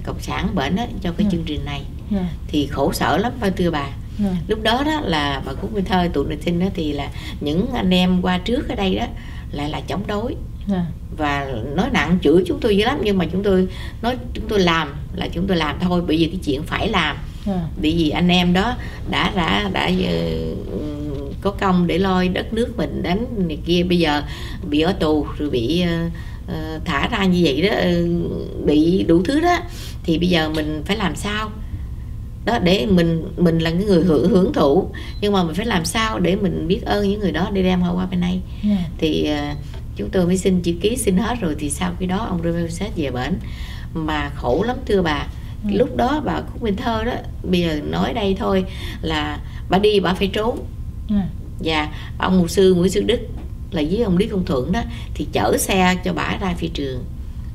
cộng sản bển đó cho cái chương trình này Dạ. thì khổ sở lắm phải thưa bà Dạ. lúc đó đó là bà Khúc Minh Thơ tụi nịch sinh đó thì là những anh em qua trước ở đây đó lại là chống đối Dạ. và nói nặng chửi chúng tôi dữ lắm nhưng mà chúng tôi nói chúng tôi làm là chúng tôi làm thôi bởi vì cái chuyện phải làm Dạ. bởi vì anh em đó đã đã đã ờ, có công để lôi đất nước mình đánh này kia bây giờ bị ở tù rồi bị ờ, thả ra như vậy đó bị đủ thứ đó thì bây giờ mình phải làm sao đó để mình mình là cái người hưởng hưởng thụ. Nhưng mà mình phải làm sao để mình biết ơn những người đó để đem họ qua bên đây Dạ. thì ờ, chúng tôi mới xin chữ ký xin hết rồi thì sau khi đó ông Robert Set về bển. Mà khổ lắm thưa bà. Ừ. lúc đó bà Khúc Minh Thơ đó bây giờ nói đây thôi là bà đi bà phải trốn. Dạ. và ông mục sư Nguyễn Xuân Đức là với ông Lý Công Thuận đó thì chở xe cho bà ra phi trường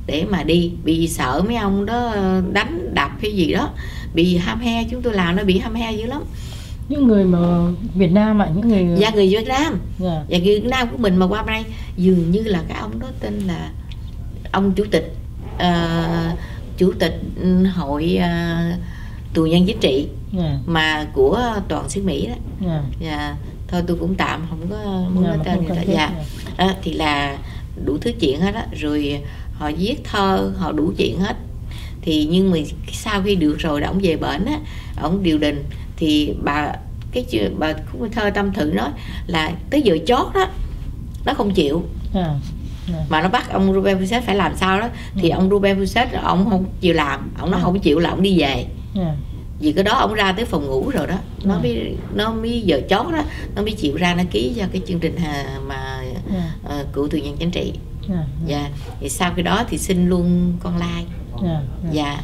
để mà đi. Vì sợ mấy ông đó đánh đập hay gì đó bị ham he chúng tôi làm nó bị ham he dữ lắm. Những người mà Việt Nam ạ những người và người Việt Nam. Dạ. và người Việt Nam của mình mà qua đây dường như là cái ông đó tên là ông chủ tịch ờ, chủ tịch hội ờ, tù nhân chính trị Dạ. mà của toàn xứ Mỹ đó. Dạ. và thôi tôi cũng tạm không có muốn Dạ, nói tên người ta. dạ. thì là đủ thứ chuyện hết á rồi họ viết thơ họ đủ chuyện hết thì nhưng mà sau khi được rồi ông về bển á ông điều đình thì bà cái chuyện bà thơ tâm thử nói là tới giờ chót đó nó không chịu Dạ. Dạ. mà nó bắt ông Ruben Fusset phải làm sao đó thì Ừ. ông Ruben Fusset ông không chịu làm ông nói Ừ. không chịu là ông đi về Dạ. vì cái đó ông ra tới phòng ngủ rồi đó nó Ừ. mới nó mới giờ chót đó nó mới chịu ra nó ký cho cái chương trình hà- mà ờ, cựu tù nhân chính trị Dạ. dạ thì sau cái đó thì xin luôn con lai Dạ. Dạ. dạ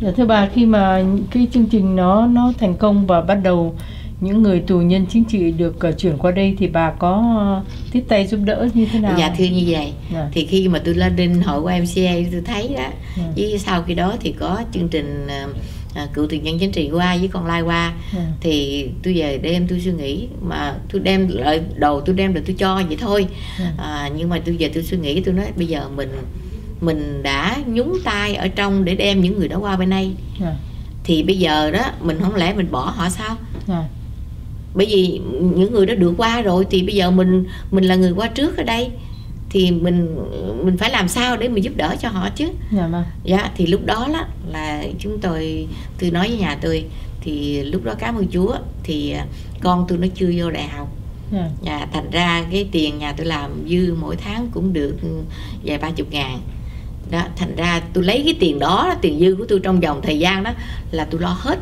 Dạ, thưa bà khi mà cái chương trình nó nó thành công và bắt đầu những người tù nhân chính trị được ờ, chuyển qua đây thì bà có ờ, tiếp tay giúp đỡ như thế nào? dạ thưa như vậy Dạ. thì khi mà tôi lên đến hội của MCA tôi thấy đó Dạ. với sau khi đó thì có chương trình ờ, cựu tù nhân chính trị qua với con lai qua Dạ. thì tôi về đêm tôi suy nghĩ mà tôi đem lại đầu tôi đem được tôi cho vậy thôi Dạ. à, nhưng mà tôi về tôi suy nghĩ tôi nói bây giờ mình mình đã nhúng tay ở trong để đem những người đó qua bên đây Dạ. thì bây giờ đó mình không lẽ mình bỏ họ sao Dạ. bởi vì những người đó được qua rồi thì bây giờ mình mình là người qua trước ở đây thì mình mình phải làm sao để mình giúp đỡ cho họ chứ Dạ vâng. dạ thì lúc đó là, là chúng tôi tôi nói với nhà tôi thì lúc đó cảm ơn chúa thì à, con tôi nó chưa vô đại học Dạ. nhà thành ra cái tiền nhà tôi làm dư mỗi tháng cũng được ừ, vài ba chục ngàn đó thành ra tôi lấy cái tiền đó tiền dư của tôi trong vòng thời gian đó là tôi lo hết.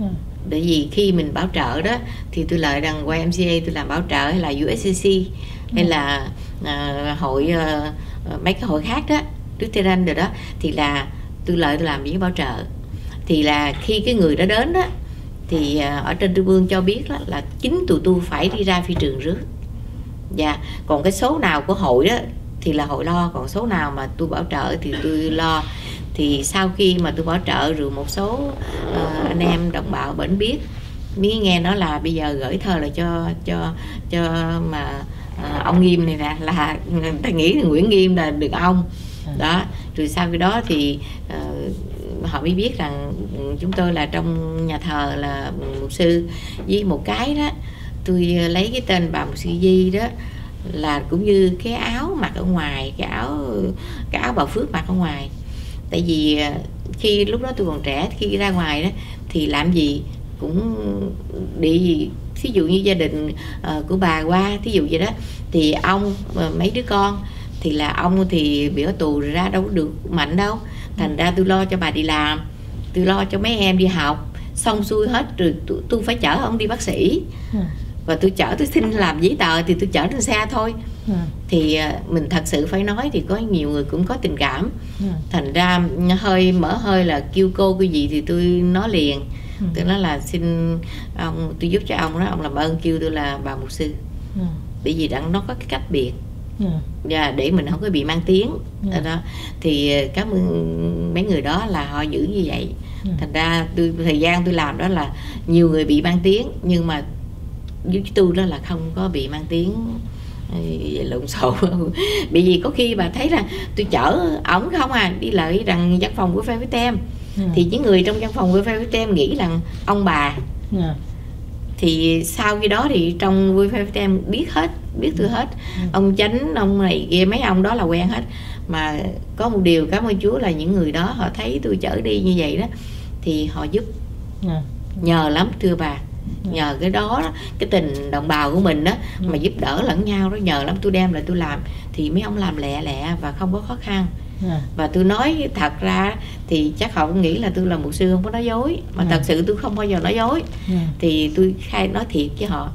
Dạ. bởi vì khi mình bảo trợ đó thì tôi lợi rằng qua MCA tôi làm bảo trợ hay là USCC hay là à, hội à, mấy cái hội khác đó Đức Thế Ranh rồi đó thì là tôi lợi tôi làm với bảo trợ. Thì là khi cái người đó đến đó thì à, ở trên trung ương cho biết đó, là chính tụi tôi phải đi ra phi trường trước dạ còn cái số nào của hội đó thì là hội lo. Còn số nào mà tôi bảo trợ thì tôi lo. Thì sau khi mà tôi bảo trợ rồi một số uh, anh em đồng bào bển biết mới nghe nói là bây giờ gửi thơ lại cho cho cho mà uh, ông nghiêm này nè là ta nghĩ là nguyễn nghiêm là được ông. Đó rồi sau cái đó thì uh, họ mới biết rằng chúng tôi là trong nhà thờ là mục sư với một cái đó. Tôi lấy cái tên bà mục sư di đó là cũng như cái áo mặc ở ngoài cái áo cái áo bà phước mặc ở ngoài. Tại vì à, khi lúc đó tôi còn trẻ khi ra ngoài đó thì làm gì cũng địa gì thí dụ như gia đình uh, của bà qua thí dụ vậy đó thì ông ờ, mấy đứa con thì là ông thì bị ở tù ra đâu có được mạnh đâu. Thành ra tôi lo cho bà đi làm tôi lo cho mấy em đi học xong xuôi hết rồi tôi, phải chở ông đi bác sĩ. Ừ và tôi chở tôi xin làm giấy tờ thì tôi chở trên xe thôi dạ. thì à, mình thật sự phải nói thì có nhiều người cũng có tình cảm dạ. thành ra hơi mở hơi là kêu cô cái gì thì tôi nói liền Ừ. tôi nói là xin ông tôi giúp cho ông đó ông làm ơn kêu tôi là bà mục sư dạ. bởi vì đặng nó có cái cách biệt dạ. và để mình không có bị mang tiếng Ừ. đó thì à, cảm ơn mấy người đó là họ giữ như vậy Ừ. thành ra tôi thời gian tôi làm đó là nhiều người bị mang tiếng nhưng mà với tôi đó là không có bị mang tiếng ờ, lộn xộn bởi vì có khi bà thấy là tôi chở ổng không à đi lại rằng văn phòng của Phan Tem dạ. thì những người trong văn phòng của Phan Tem nghĩ rằng ông bà dạ. thì sau khi đó thì trong vui phê tem biết hết biết tôi hết Ừ. ông chánh ông này kia mấy ông đó là quen hết mà có một điều cảm ơn chúa là những người đó họ thấy tôi chở đi như vậy đó thì họ giúp dạ. nhờ lắm thưa bà. Nhờ cái đó cái tình đồng bào của mình đó Ừ. mà giúp đỡ lẫn nhau đó nhờ lắm tôi đem lại tôi làm thì mấy ông làm lẹ lẹ và không có khó khăn dạ. và tôi nói thật ra thì chắc họ cũng nghĩ là tôi là một sư không có nói dối mà Ừ. thật sự tôi không bao giờ nói dối thì tôi khai nói thiệt với họ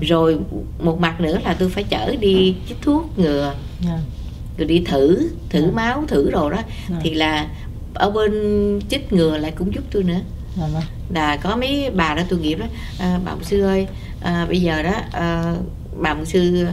rồi một mặt nữa là tôi phải chở đi chích thuốc ngừa rồi đi thử thử Ừ. máu thử rồi đó Ừ. thì là ở bên chích ngừa lại cũng giúp tôi nữa dạ vâng. Là có mấy bà đó tôi nghiệp đó à, bà mục sư ơi à, bây giờ đó à, bà mục sư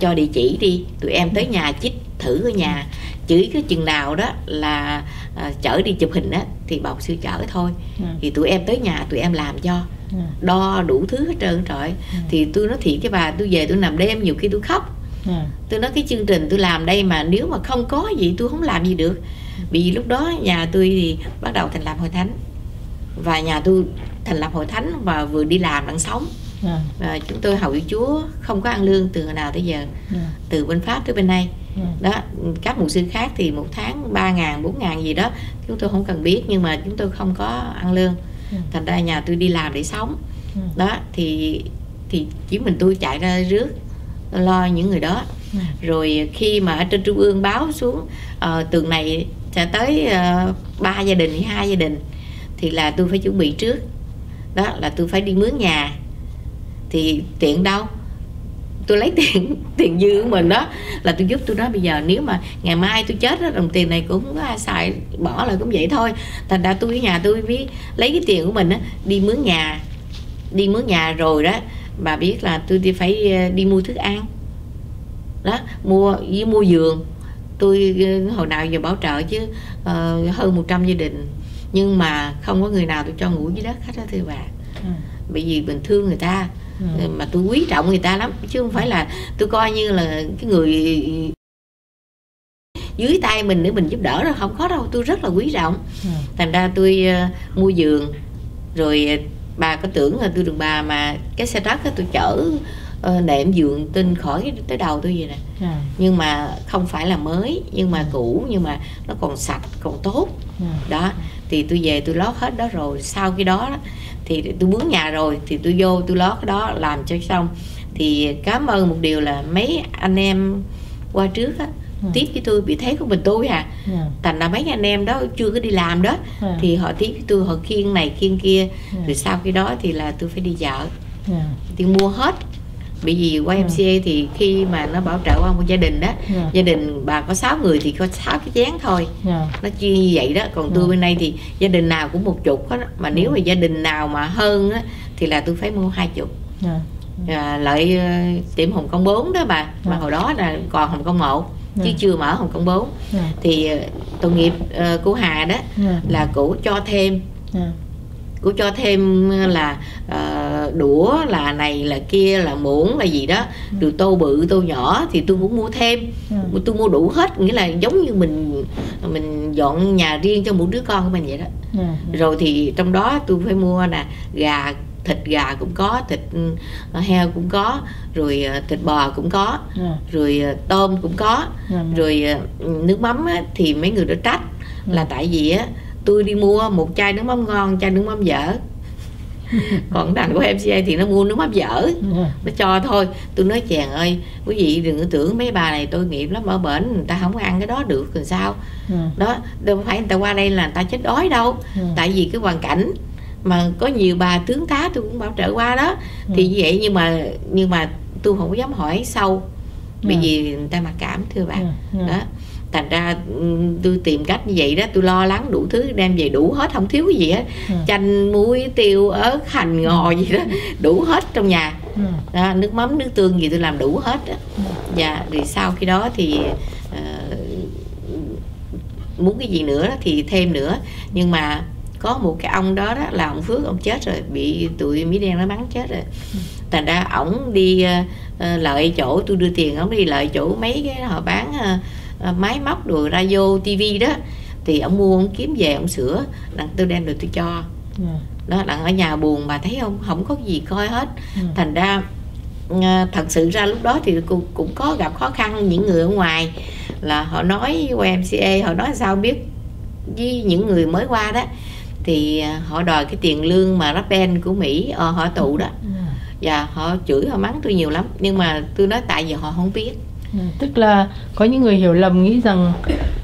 cho địa chỉ đi tụi em tới nhà chích thử ở nhà chửi cái chừng nào đó là à, chở đi chụp hình á thì bà mục sư chở thôi dạ. thì tụi em tới nhà tụi em làm cho dạ. đo đủ thứ hết trơn trời Ừ. thì tôi nói thiệt với bà tôi về tôi nằm đêm nhiều khi tôi khóc dạ. tôi nói cái chương trình tôi làm đây mà nếu mà không có gì tôi không làm gì được vì lúc đó nhà tôi thì bắt đầu thành lập hội thánh và nhà tôi thành lập hội thánh và vừa đi làm đang sống dạ. và chúng tôi hầu chúa không có ăn lương từ hồi nào tới giờ dạ. từ bên pháp tới bên đây dạ. đó các mục sư khác thì một tháng ba ngàn bốn ngàn gì đó chúng tôi không cần biết nhưng mà chúng tôi không có ăn lương Ừ. thành ra nhà tôi đi làm để sống Ừ. đó thì thì chỉ mình tôi chạy ra rước lo những người đó dạ. rồi khi mà ở trên trung ương báo xuống ờ, tuần này sẽ tới ờ, ba gia đình hai gia đình thì là tôi phải chuẩn bị trước. Đó là tôi phải đi mướn nhà. Thì tiện đâu? Tôi lấy tiền tiền dư của mình đó là tôi giúp tôi nói bây giờ nếu mà ngày mai tôi chết đó đồng tiền này cũng có ai xài bỏ là cũng vậy thôi. Thành ra tôi ở nhà tôi biết lấy cái tiền của mình đó đi mướn nhà. Đi mướn nhà rồi đó bà biết là tôi đi phải ờ, đi mua thức ăn. Đó mua với mua giường. Tôi ờ, hồi nào giờ bảo trợ chứ uh, hơn 100 gia đình nhưng mà không có người nào tôi cho ngủ dưới đất hết đó thưa bà dạ. bởi vì mình thương người ta dạ. mà tôi quý trọng người ta lắm chứ không phải là tôi coi như là cái người dưới tay mình để mình giúp đỡ đâu không có đâu tôi rất là quý trọng dạ. thành ra tôi ờ, mua giường rồi ờ, bà có tưởng là tôi đường bà mà cái xe trắc tôi chở ờ, nệm giường tinh khỏi tới đầu tôi vậy nè dạ. nhưng mà không phải là mới nhưng mà cũ nhưng mà nó còn sạch còn tốt dạ. đó thì tôi về tôi lót hết đó rồi. Sau khi đó thì tôi mướn nhà rồi thì tôi vô tôi lót cái đó làm cho xong. Thì cảm ơn một điều là mấy anh em qua trước á Ừ. tiếp với tôi bị thấy của mình tôi à. Dạ, thành ra mấy anh em đó chưa có đi làm đó dạ, thì họ tiếp với tôi họ khiêng này khiêng kia. Dạ, rồi sau khi đó thì là tôi phải đi chợ. Dạ, thì mua hết bởi vì YMCA thì khi mà nó bảo trợ qua một gia đình đó dạ, gia đình bà có 6 người thì có 6 cái chén thôi. Dạ, nó chia như vậy đó. Còn tôi Ừ. bên đây thì gia đình nào cũng một chục hết mà nếu Ừ. mà gia đình nào mà hơn á thì là tôi phải mua hai chục. Dạ, à, lợi ờ, tiệm Hồng Kông 4 đó bà. Mà Ừ. hồi đó là còn Hồng Kông 1 chứ Ừ. chưa mở Hồng Kông 4 dạ, thì ờ, tội nghiệp ờ, của Hà đó dạ, là cổ cho thêm cổ cho thêm là ờ, đũa là này là kia là muỗng là gì đó. Ừ. rồi tô bự tô nhỏ thì tôi cũng mua thêm. Dạ, tôi mua đủ hết nghĩa là giống như mình mình dọn nhà riêng cho một đứa con của mình vậy đó. Dạ, rồi thì trong đó tôi phải mua nè gà thịt gà cũng có thịt ừ, heo cũng có rồi ờ, thịt bò cũng có dạ, rồi ờ, tôm cũng có dạ, rồi ờ, nước mắm á, thì mấy người đó trách. Là tại vì á tôi đi mua một chai nước mắm ngon chai nước mắm dở. Còn đàn của MCA thì nó mua nước mắm dở. Dạ, nó cho thôi. Tôi nói chàng ơi quý vị đừng có tưởng mấy bà này tôi nghiệp lắm ở bển người ta không ăn cái đó được rồi sao? Dạ, đó đâu phải người ta qua đây là người ta chết đói đâu. Dạ, tại vì cái hoàn cảnh mà có nhiều bà tướng tá tôi cũng bảo trợ qua đó. Thì như vậy nhưng mà nhưng mà tôi không có dám hỏi sâu bởi vì người ta mặc cảm thưa dạ, đó thành ra tôi tìm cách như vậy đó tôi lo lắng đủ thứ đem về đủ hết không thiếu cái gì hết. Dạ, chanh muối tiêu ớt hành ngò gì đó đủ hết trong nhà. Dạ, đó, nước mắm nước tương gì tôi làm đủ hết đó. và rồi sau khi đó thì ờ, muốn cái gì nữa thì thêm nữa. Nhưng mà có một cái ông đó đó là ông Phước ông chết rồi bị tụi Mỹ đen nó bắn chết rồi. Thành ra ổng đi ờ, lợi chỗ tôi đưa tiền ổng đi lợi chỗ mấy cái họ bán ờ, máy móc đồ radio tivi đó thì ông mua ông kiếm về ông sửa. Đặng tôi đem rồi tôi cho. Dạ, đó đặng ở nhà buồn bà thấy không không có gì coi hết. Dạ, thành ra ờ, thật sự ra lúc đó thì cũng, cũng có gặp khó khăn. Những người ở ngoài là họ nói qua MCA họ nói sao biết với những người mới qua đó. Thì ờ, họ đòi cái tiền lương mà rap band của Mỹ ờ, họ tụ đó. Dạ. và họ chửi họ mắng tôi nhiều lắm. Nhưng mà tôi nói tại vì họ không biết. Ừ, tức là có những người hiểu lầm nghĩ rằng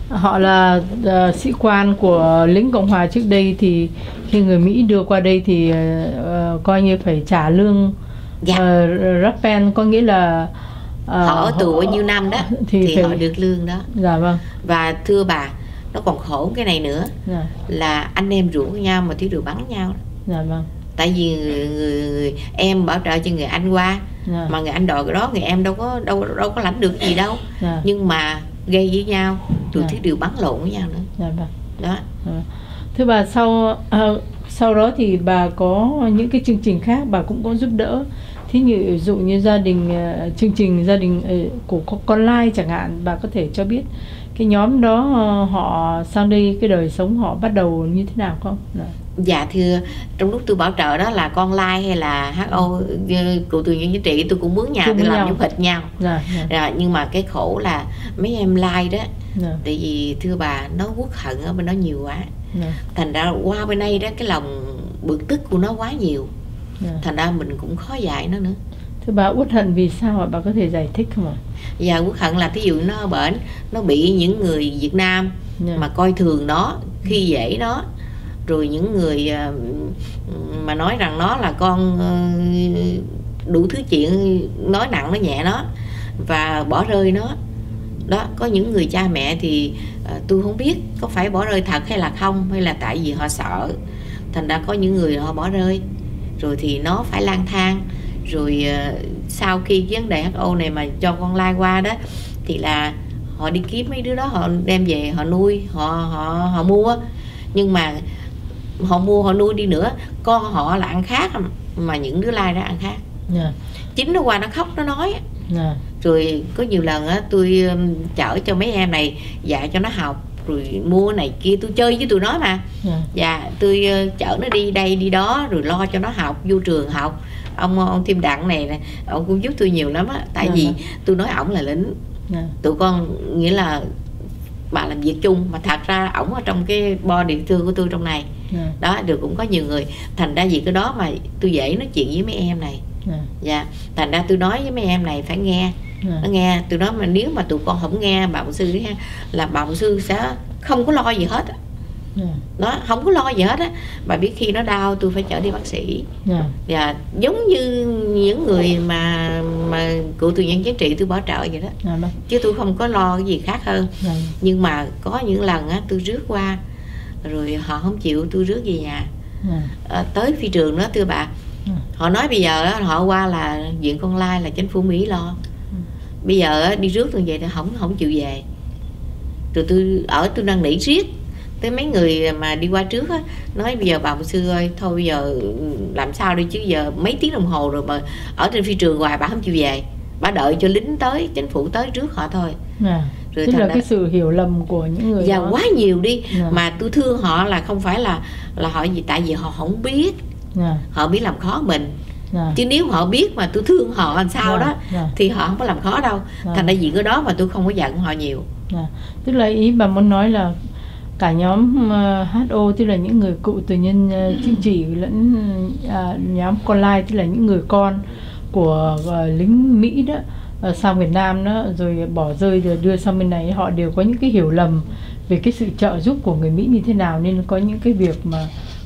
họ là ờ, sĩ quan của lính cộng hòa trước đây thì khi người mỹ đưa qua đây thì ờ, coi như phải trả lương Dạ. uh, rappen có nghĩa là ờ, họ ở tù bao nhiêu năm đó thì thì phải- họ được lương đó dạ vâng và thưa bà nó còn khổ cái này nữa dạ, là anh em rủ nhau mà thiếu được bắn nhau đó. dạ vâng tại vì người, người, người em bảo trợ cho người anh qua. Dạ, mà người anh đòi cái đó người em đâu có đâu đâu có lãnh được gì đâu. Dạ, nhưng mà gây với nhau rồi Dạ. thiếu điều bắn lộn với nhau nữa. Dạ vâng. Đó. Thưa bà sau ờ, sau đó thì bà có những cái chương trình khác bà cũng có giúp đỡ? Thí như dụ như gia đình ờ, chương trình gia đình ờ, của con- lai chẳng hạn bà có thể cho biết cái nhóm đó ờ, họ sang đây cái đời sống họ bắt đầu như thế nào không? Dạ. Dạ thưa trong lúc tôi bảo trợ đó là con lai hay là HO ờ, cụ từ những chính trị tôi cũng mướn nhà tôi làm giúp hịch nhau dạ dạ. Dạ, nhưng mà cái khổ là mấy em lai đó dạ. tại vì thưa bà nó quốc hận ở bên đó nhiều quá. Dạ. Thành ra qua bên đây đó cái lòng bực tức của nó quá nhiều. Dạ. thành ra mình cũng khó dạy nó nữa. Thưa bà uất hận vì sao ạ? Bà có thể giải thích không ạ? Và quốc hận là thí dụ nó bển nó bị những người Việt Nam dạ. mà coi thường nó khi dễ nó rồi những người à, mà nói rằng nó là con ờ, đủ thứ chuyện, nói nặng nói nhẹ nó và bỏ rơi nó. Đó, có những người cha mẹ thì à, tôi không biết có phải bỏ rơi thật hay là không, hay là tại vì họ sợ. Thành ra có những người họ bỏ rơi, rồi thì nó phải lang thang. Rồi à, sau khi vấn đề HO này mà cho con lai qua đó, thì là họ đi kiếm mấy đứa đó, họ đem về, họ nuôi, họ họ họ mua. Nhưng mà họ mua họ nuôi đi nữa con họ là ăn khác mà những đứa lai ra ăn khác. Dạ. Chính nó qua nó khóc nó nói á. dạ. Rồi có nhiều lần á tôi chở cho mấy em này dạy cho nó học rồi mua này kia tôi chơi với tụi nó mà. Dạ. Và tôi chở nó đi đây đi đó rồi lo cho nó học vô trường học. Ông ông thêm đặng này nè ông cũng giúp tôi nhiều lắm á. Tại Dạ vì vâng. tôi nói ổng là lính. Dạ. Tụi con nghĩa là bà làm việc chung. Mà thật ra ổng ở trong cái body thương của tôi trong này. Dạ. Đó được cũng có nhiều người. Thành ra vì cái đó mà tôi dễ nói chuyện với mấy em này. Dạ. Dạ. Thành ra tôi nói với mấy em này phải nghe. Dạ. nó nghe. Từ đó mà nếu mà tụi con không nghe bà sư là bà sư sẽ không có lo gì hết á. Dạ. nó không có lo gì hết á bà biết khi nó đau tôi phải chở đi bác sĩ Dạ. và giống như những người mà mà cựu tù nhân chính trị tôi bảo trợ vậy đó Dạ vâng. chứ tôi không có lo cái gì khác hơn Dạ. nhưng mà có những lần á tôi rước qua rồi họ không chịu tôi rước về nhà Dạ. à, tới phi trường đó thưa bà Ừ. họ nói bây giờ á, họ qua là viện con lai là chính phủ mỹ lo bây giờ đi rước tôi vậy thì không không chịu về rồi tôi ở tôi đang nỉ riết tới mấy người mà đi qua trước á nói bây giờ bà mục sư ơi thôi bây giờ làm sao đi chứ giờ mấy tiếng đồng hồ rồi mà ở trên phi trường hoài bà không chịu về bà đợi cho lính tới chính phủ tới trước họ thôi Dạ. rồi Tức là ra- cái sự hiểu lầm của những người và đó. quá nhiều đi Dạ. mà tôi thương họ là không phải là là họ gì tại vì họ không biết Dạ. họ biết làm khó mình Dạ. chứ nếu họ biết mà tôi thương họ làm sao Dạ, đó dạ. thì họ không có làm khó đâu Dạ. thành ra vì cái đó mà tôi không có giận họ nhiều Dạ. Tức là ý bà muốn nói là cả nhóm ờ, HO tức là những người cựu tù nhân ờ, chính trị lẫn ờ, nhóm con lai tức là những người con của ờ, lính Mỹ đó sang Việt Nam đó rồi bỏ rơi rồi đưa sang bên này họ đều có những cái hiểu lầm về cái sự trợ giúp của người Mỹ như thế nào nên có những cái việc mà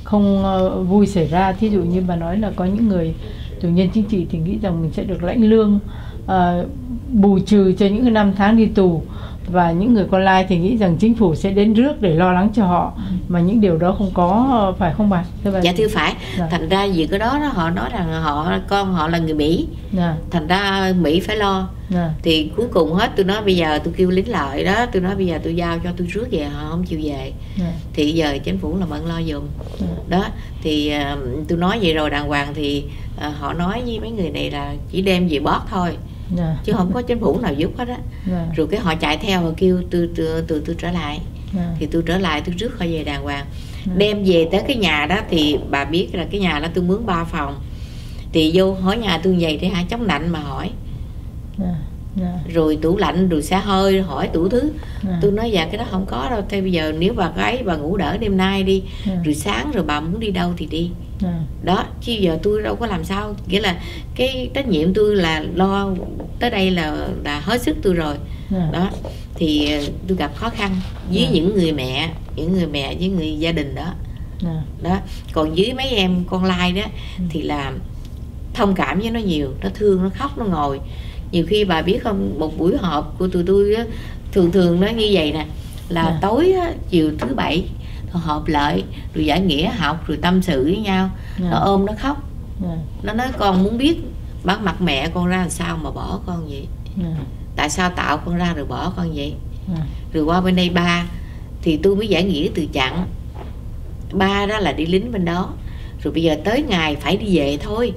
không vui xảy ra. Thí dụ như bà nói là có những người tù nhân chính trị thì nghĩ rằng mình sẽ được lãnh lương uh, bù trừ cho những cái năm tháng đi tù và những người còn lại thì nghĩ rằng chính phủ sẽ đến rước để lo lắng cho họ. Mà những điều đó không có ờ, phải không bà? Thưa bà dạ thưa phải. Dạ. thành ra vì cái đó đó họ nói rằng họ con họ là người mỹ. Dạ, thành ra mỹ phải lo. Dạ, thì cuối cùng hết tôi nói bây giờ tôi kêu lính lợi đó tôi nói bây giờ tôi giao cho tôi rước về họ không chịu về. Dạ, thì giờ chính phủ là bận lo dùm. Dạ, đó thì à, tôi nói vậy rồi đàng hoàng thì à, họ nói với mấy người này là chỉ đem về bót thôi dạ, chứ không có chính phủ nào giúp hết á. Dạ, rồi cái họ chạy theo và kêu tôi tôi tôi, tôi trở lại. Dạ, thì tôi trở lại tôi rước họ về đàng hoàng. Dạ, đem về tới cái nhà đó thì bà biết là cái nhà đó tôi mướn ba phòng. Thì vô hỏi nhà tôi vậy để hả? Chống lạnh mà hỏi dạ, dạ, rồi tủ lạnh rồi xe hơi hỏi đủ thứ. Dạ, tôi nói dạ cái đó không có đâu. Thế bây giờ nếu bà gái bà ngủ đỡ đêm nay đi dạ, rồi sáng rồi bà muốn đi đâu thì đi. Dạ, đó chứ giờ tôi đâu có làm sao. Nghĩa là cái trách nhiệm tôi là lo tới đây là là hết sức tôi rồi. Dạ, đó thì ờ, tôi gặp khó khăn với Dạ. những người mẹ những người mẹ với người gia đình đó. Dạ, đó còn dưới mấy em con lai đó Ừ. thì là thông cảm với nó nhiều. Nó thương nó khóc nó ngồi nhiều khi bà biết không một buổi họp của tụi tôi á, thường thường nó như vậy nè là Dạ. tối á, chiều thứ bảy họp lại rồi giải nghĩa học rồi tâm sự với nhau. Dạ, nó ôm nó khóc. Dạ, nó nói con muốn biết bắt mặt mẹ con ra làm sao mà bỏ con vậy? Dạ, tại sao tạo con ra rồi bỏ con vậy? Dạ, rồi qua bên đây ba thì tôi mới giải nghĩa từ chặn. Ba đó là đi lính bên đó. Rồi bây giờ tới ngày phải đi về thôi.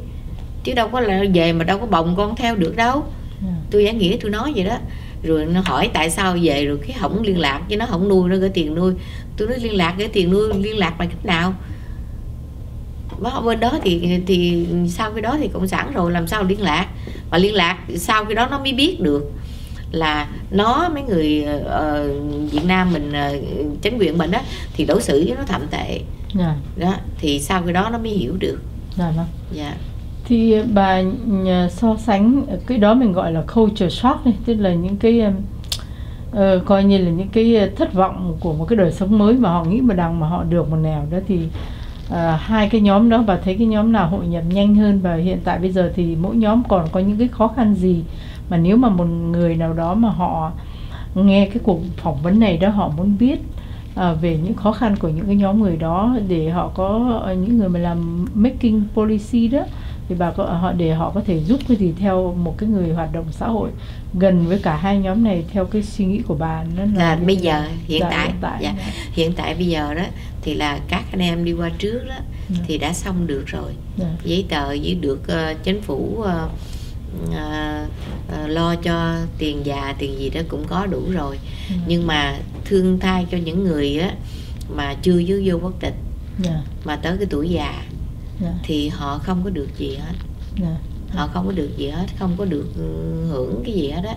Chứ đâu có là về mà đâu có bồng con theo được đâu tôi giải nghĩa tôi nói vậy đó. Rồi nó hỏi tại sao về rồi cái không liên lạc chứ nó không nuôi nó gửi tiền nuôi. Tôi nói liên lạc gửi tiền nuôi liên lạc bằng cách nào? Đó, bên đó thì thì sau cái đó thì cộng sản rồi làm sao liên lạc? Và liên lạc sau cái đó nó mới biết được là nó mấy người ờ, Việt Nam mình ờ, chính quyền mình đó thì đối xử với nó thậm tệ. Dạ, đó thì sau cái đó nó mới hiểu được. Dạ vâng. dạ thì bà à, so sánh cái đó mình gọi là culture shock này, tức là những cái uh, coi như là những cái à, thất vọng của một cái đời sống mới mà họ nghĩ mà đằng mà họ được một nẻo đó thì uh, hai cái nhóm đó bà thấy cái nhóm nào hội nhập nhanh hơn? Và hiện tại bây giờ thì mỗi nhóm còn có những cái khó khăn gì? Mà nếu mà một người nào đó mà họ nghe cái cuộc phỏng vấn này đó họ muốn biết à, về những khó khăn của những cái nhóm người đó để họ có những người mà làm making policy đó thì bà có họ để họ có thể giúp cái gì theo một cái người hoạt động xã hội gần với cả hai nhóm này theo cái suy nghĩ của bà nó là là bây giờ hiện Dạ, tại, hiện tại dạ. dạ. hiện tại bây giờ đó thì là các anh em đi qua trước đó Dạ. thì đã xong được rồi Dạ. giấy tờ với được ờ, chính phủ ờ, ờ, ờ, lo cho tiền già tiền gì đó cũng có đủ rồi Dạ. nhưng mà thương thai cho những người á mà chưa vô vô quốc tịch Dạ. mà tới cái tuổi già Dạ. thì họ không có được gì hết. Dạ. họ không có được gì hết không có được ừ, hưởng cái gì hết á.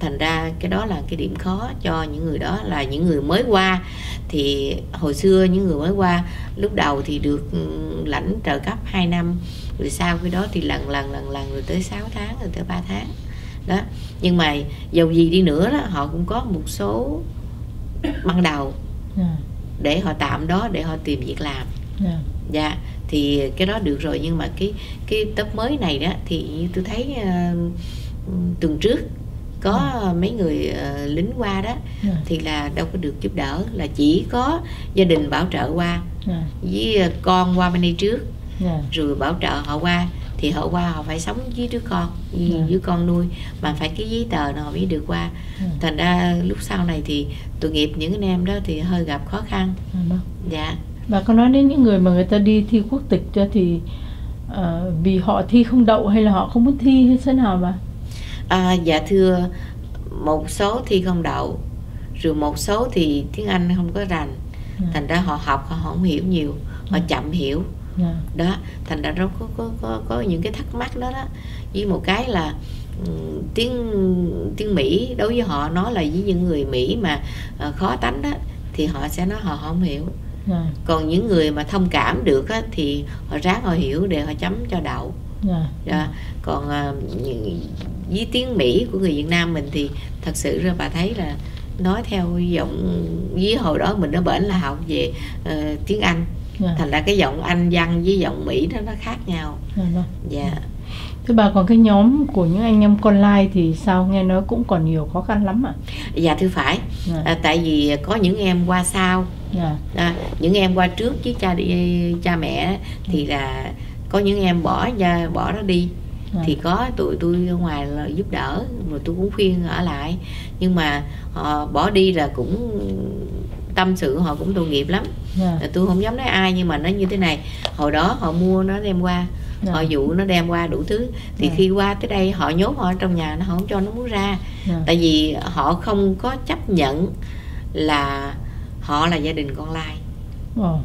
Thành ra cái đó là cái điểm khó cho những người đó là những người mới qua. Thì hồi xưa những người mới qua lúc đầu thì được ừ, lãnh trợ cấp 2 năm rồi sau cái đó thì lần lần lần lần rồi tới 6 tháng rồi tới 3 tháng. Đó. Nhưng mà dầu gì đi nữa đó họ cũng có một số ban đầu dạ. để họ tạm đó để họ tìm việc làm. Dạ. Dạ thì cái đó được rồi nhưng mà cái cái tấp mới này đó thì tôi thấy ờ, tuần trước có mấy người ờ, lính qua đó dạ. thì là đâu có được giúp đỡ là chỉ có gia đình bảo trợ qua dạ. với ờ, con qua bên đây trước dạ. rồi bảo trợ họ qua thì họ qua họ phải sống với đứa con với, Dạ. với con nuôi mà phải cái giấy tờ nào mới được qua. Dạ. Thành ra lúc sau này thì tội nghiệp những anh em đó thì hơi gặp khó khăn. Dạ vâng. dạ Bà có nói đến những người mà người ta đi thi quốc tịch cho thì ờ, vì họ thi không đậu hay là họ không muốn thi hay thế nào mà à, dạ thưa một số thi không đậu rồi một số thì tiếng Anh không có rành. Dạ. Thành ra họ học họ không hiểu nhiều họ Ừ. chậm hiểu. Dạ. Đó thành ra nó có có có có những cái thắc mắc đó đó. Với một cái là ừm, tiếng tiếng Mỹ đối với họ nói là với những người Mỹ mà ờ, khó tánh đó thì họ sẽ nói họ không hiểu dạ. Còn những người mà thông cảm được á, thì họ ráng họ hiểu để họ chấm cho đậu. Dạ. Đó. còn à, với tiếng Mỹ của người Việt Nam mình thì thật sự ra bà thấy là nói theo giọng với hồi đó mình nó bển là học về ờ, tiếng Anh. Dạ. Thành ra cái giọng Anh văn với giọng Mỹ đó nó khác nhau. Dạ vâng. dạ Thế bà còn cái nhóm của những anh em con lai thì sao? Nghe nói cũng còn nhiều khó khăn lắm ạ. Dạ thưa phải. Dạ. À, tại vì có những em qua sau. Dạ. À, những em qua trước với cha đi cha mẹ thì là có những em bỏ ra bỏ nó đi. Dạ. Thì có tụi tôi ở ngoài là giúp đỡ rồi tôi cũng khuyên ở lại. Nhưng mà họ bỏ đi là cũng tâm sự họ cũng tội nghiệp lắm. Là tôi không dám nói ai nhưng mà nó như thế này. Hồi đó họ mua nó đem qua dạ. họ dụ nó đem qua đủ thứ. Thì Dạ. khi qua tới đây họ nhốt họ ở trong nhà nó không cho nó muốn ra. Dạ. Tại vì họ không có chấp nhận là họ là gia đình con lai. Ồ,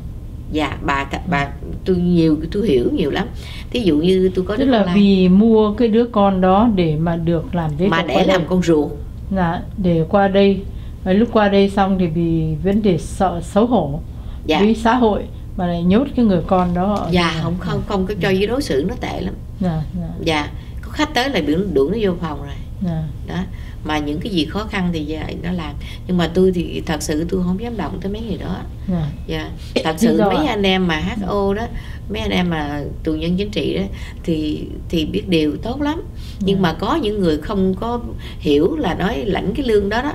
dạ bà bà tôi nhiều tôi hiểu nhiều lắm. Thí dụ như tôi có tức đứa là con lai. vì mua cái đứa con đó để mà được làm giấy mà để làm đây. con ruột. Dạ để qua đây. Lúc qua đây xong thì vì vấn đề sợ xấu hổ dạ. với xã hội mà lại nhốt cái người con đó dạ không không không có cho với đối xử nó tệ lắm. Dạ dạ. Dạ có khách tới là biểu đuổi nó vô phòng rồi. Dạ. Đó mà những cái gì khó khăn thì dạ, nó làm. Nhưng mà tôi thì thật sự tôi không dám động tới mấy người đó. Dạ. Dạ thật sự mấy anh em mà HO đó mấy anh em mà tù nhân chính trị đó thì thì biết điều tốt lắm. Nhưng Dạ. mà có những người không có hiểu là nói lãnh cái lương đó đó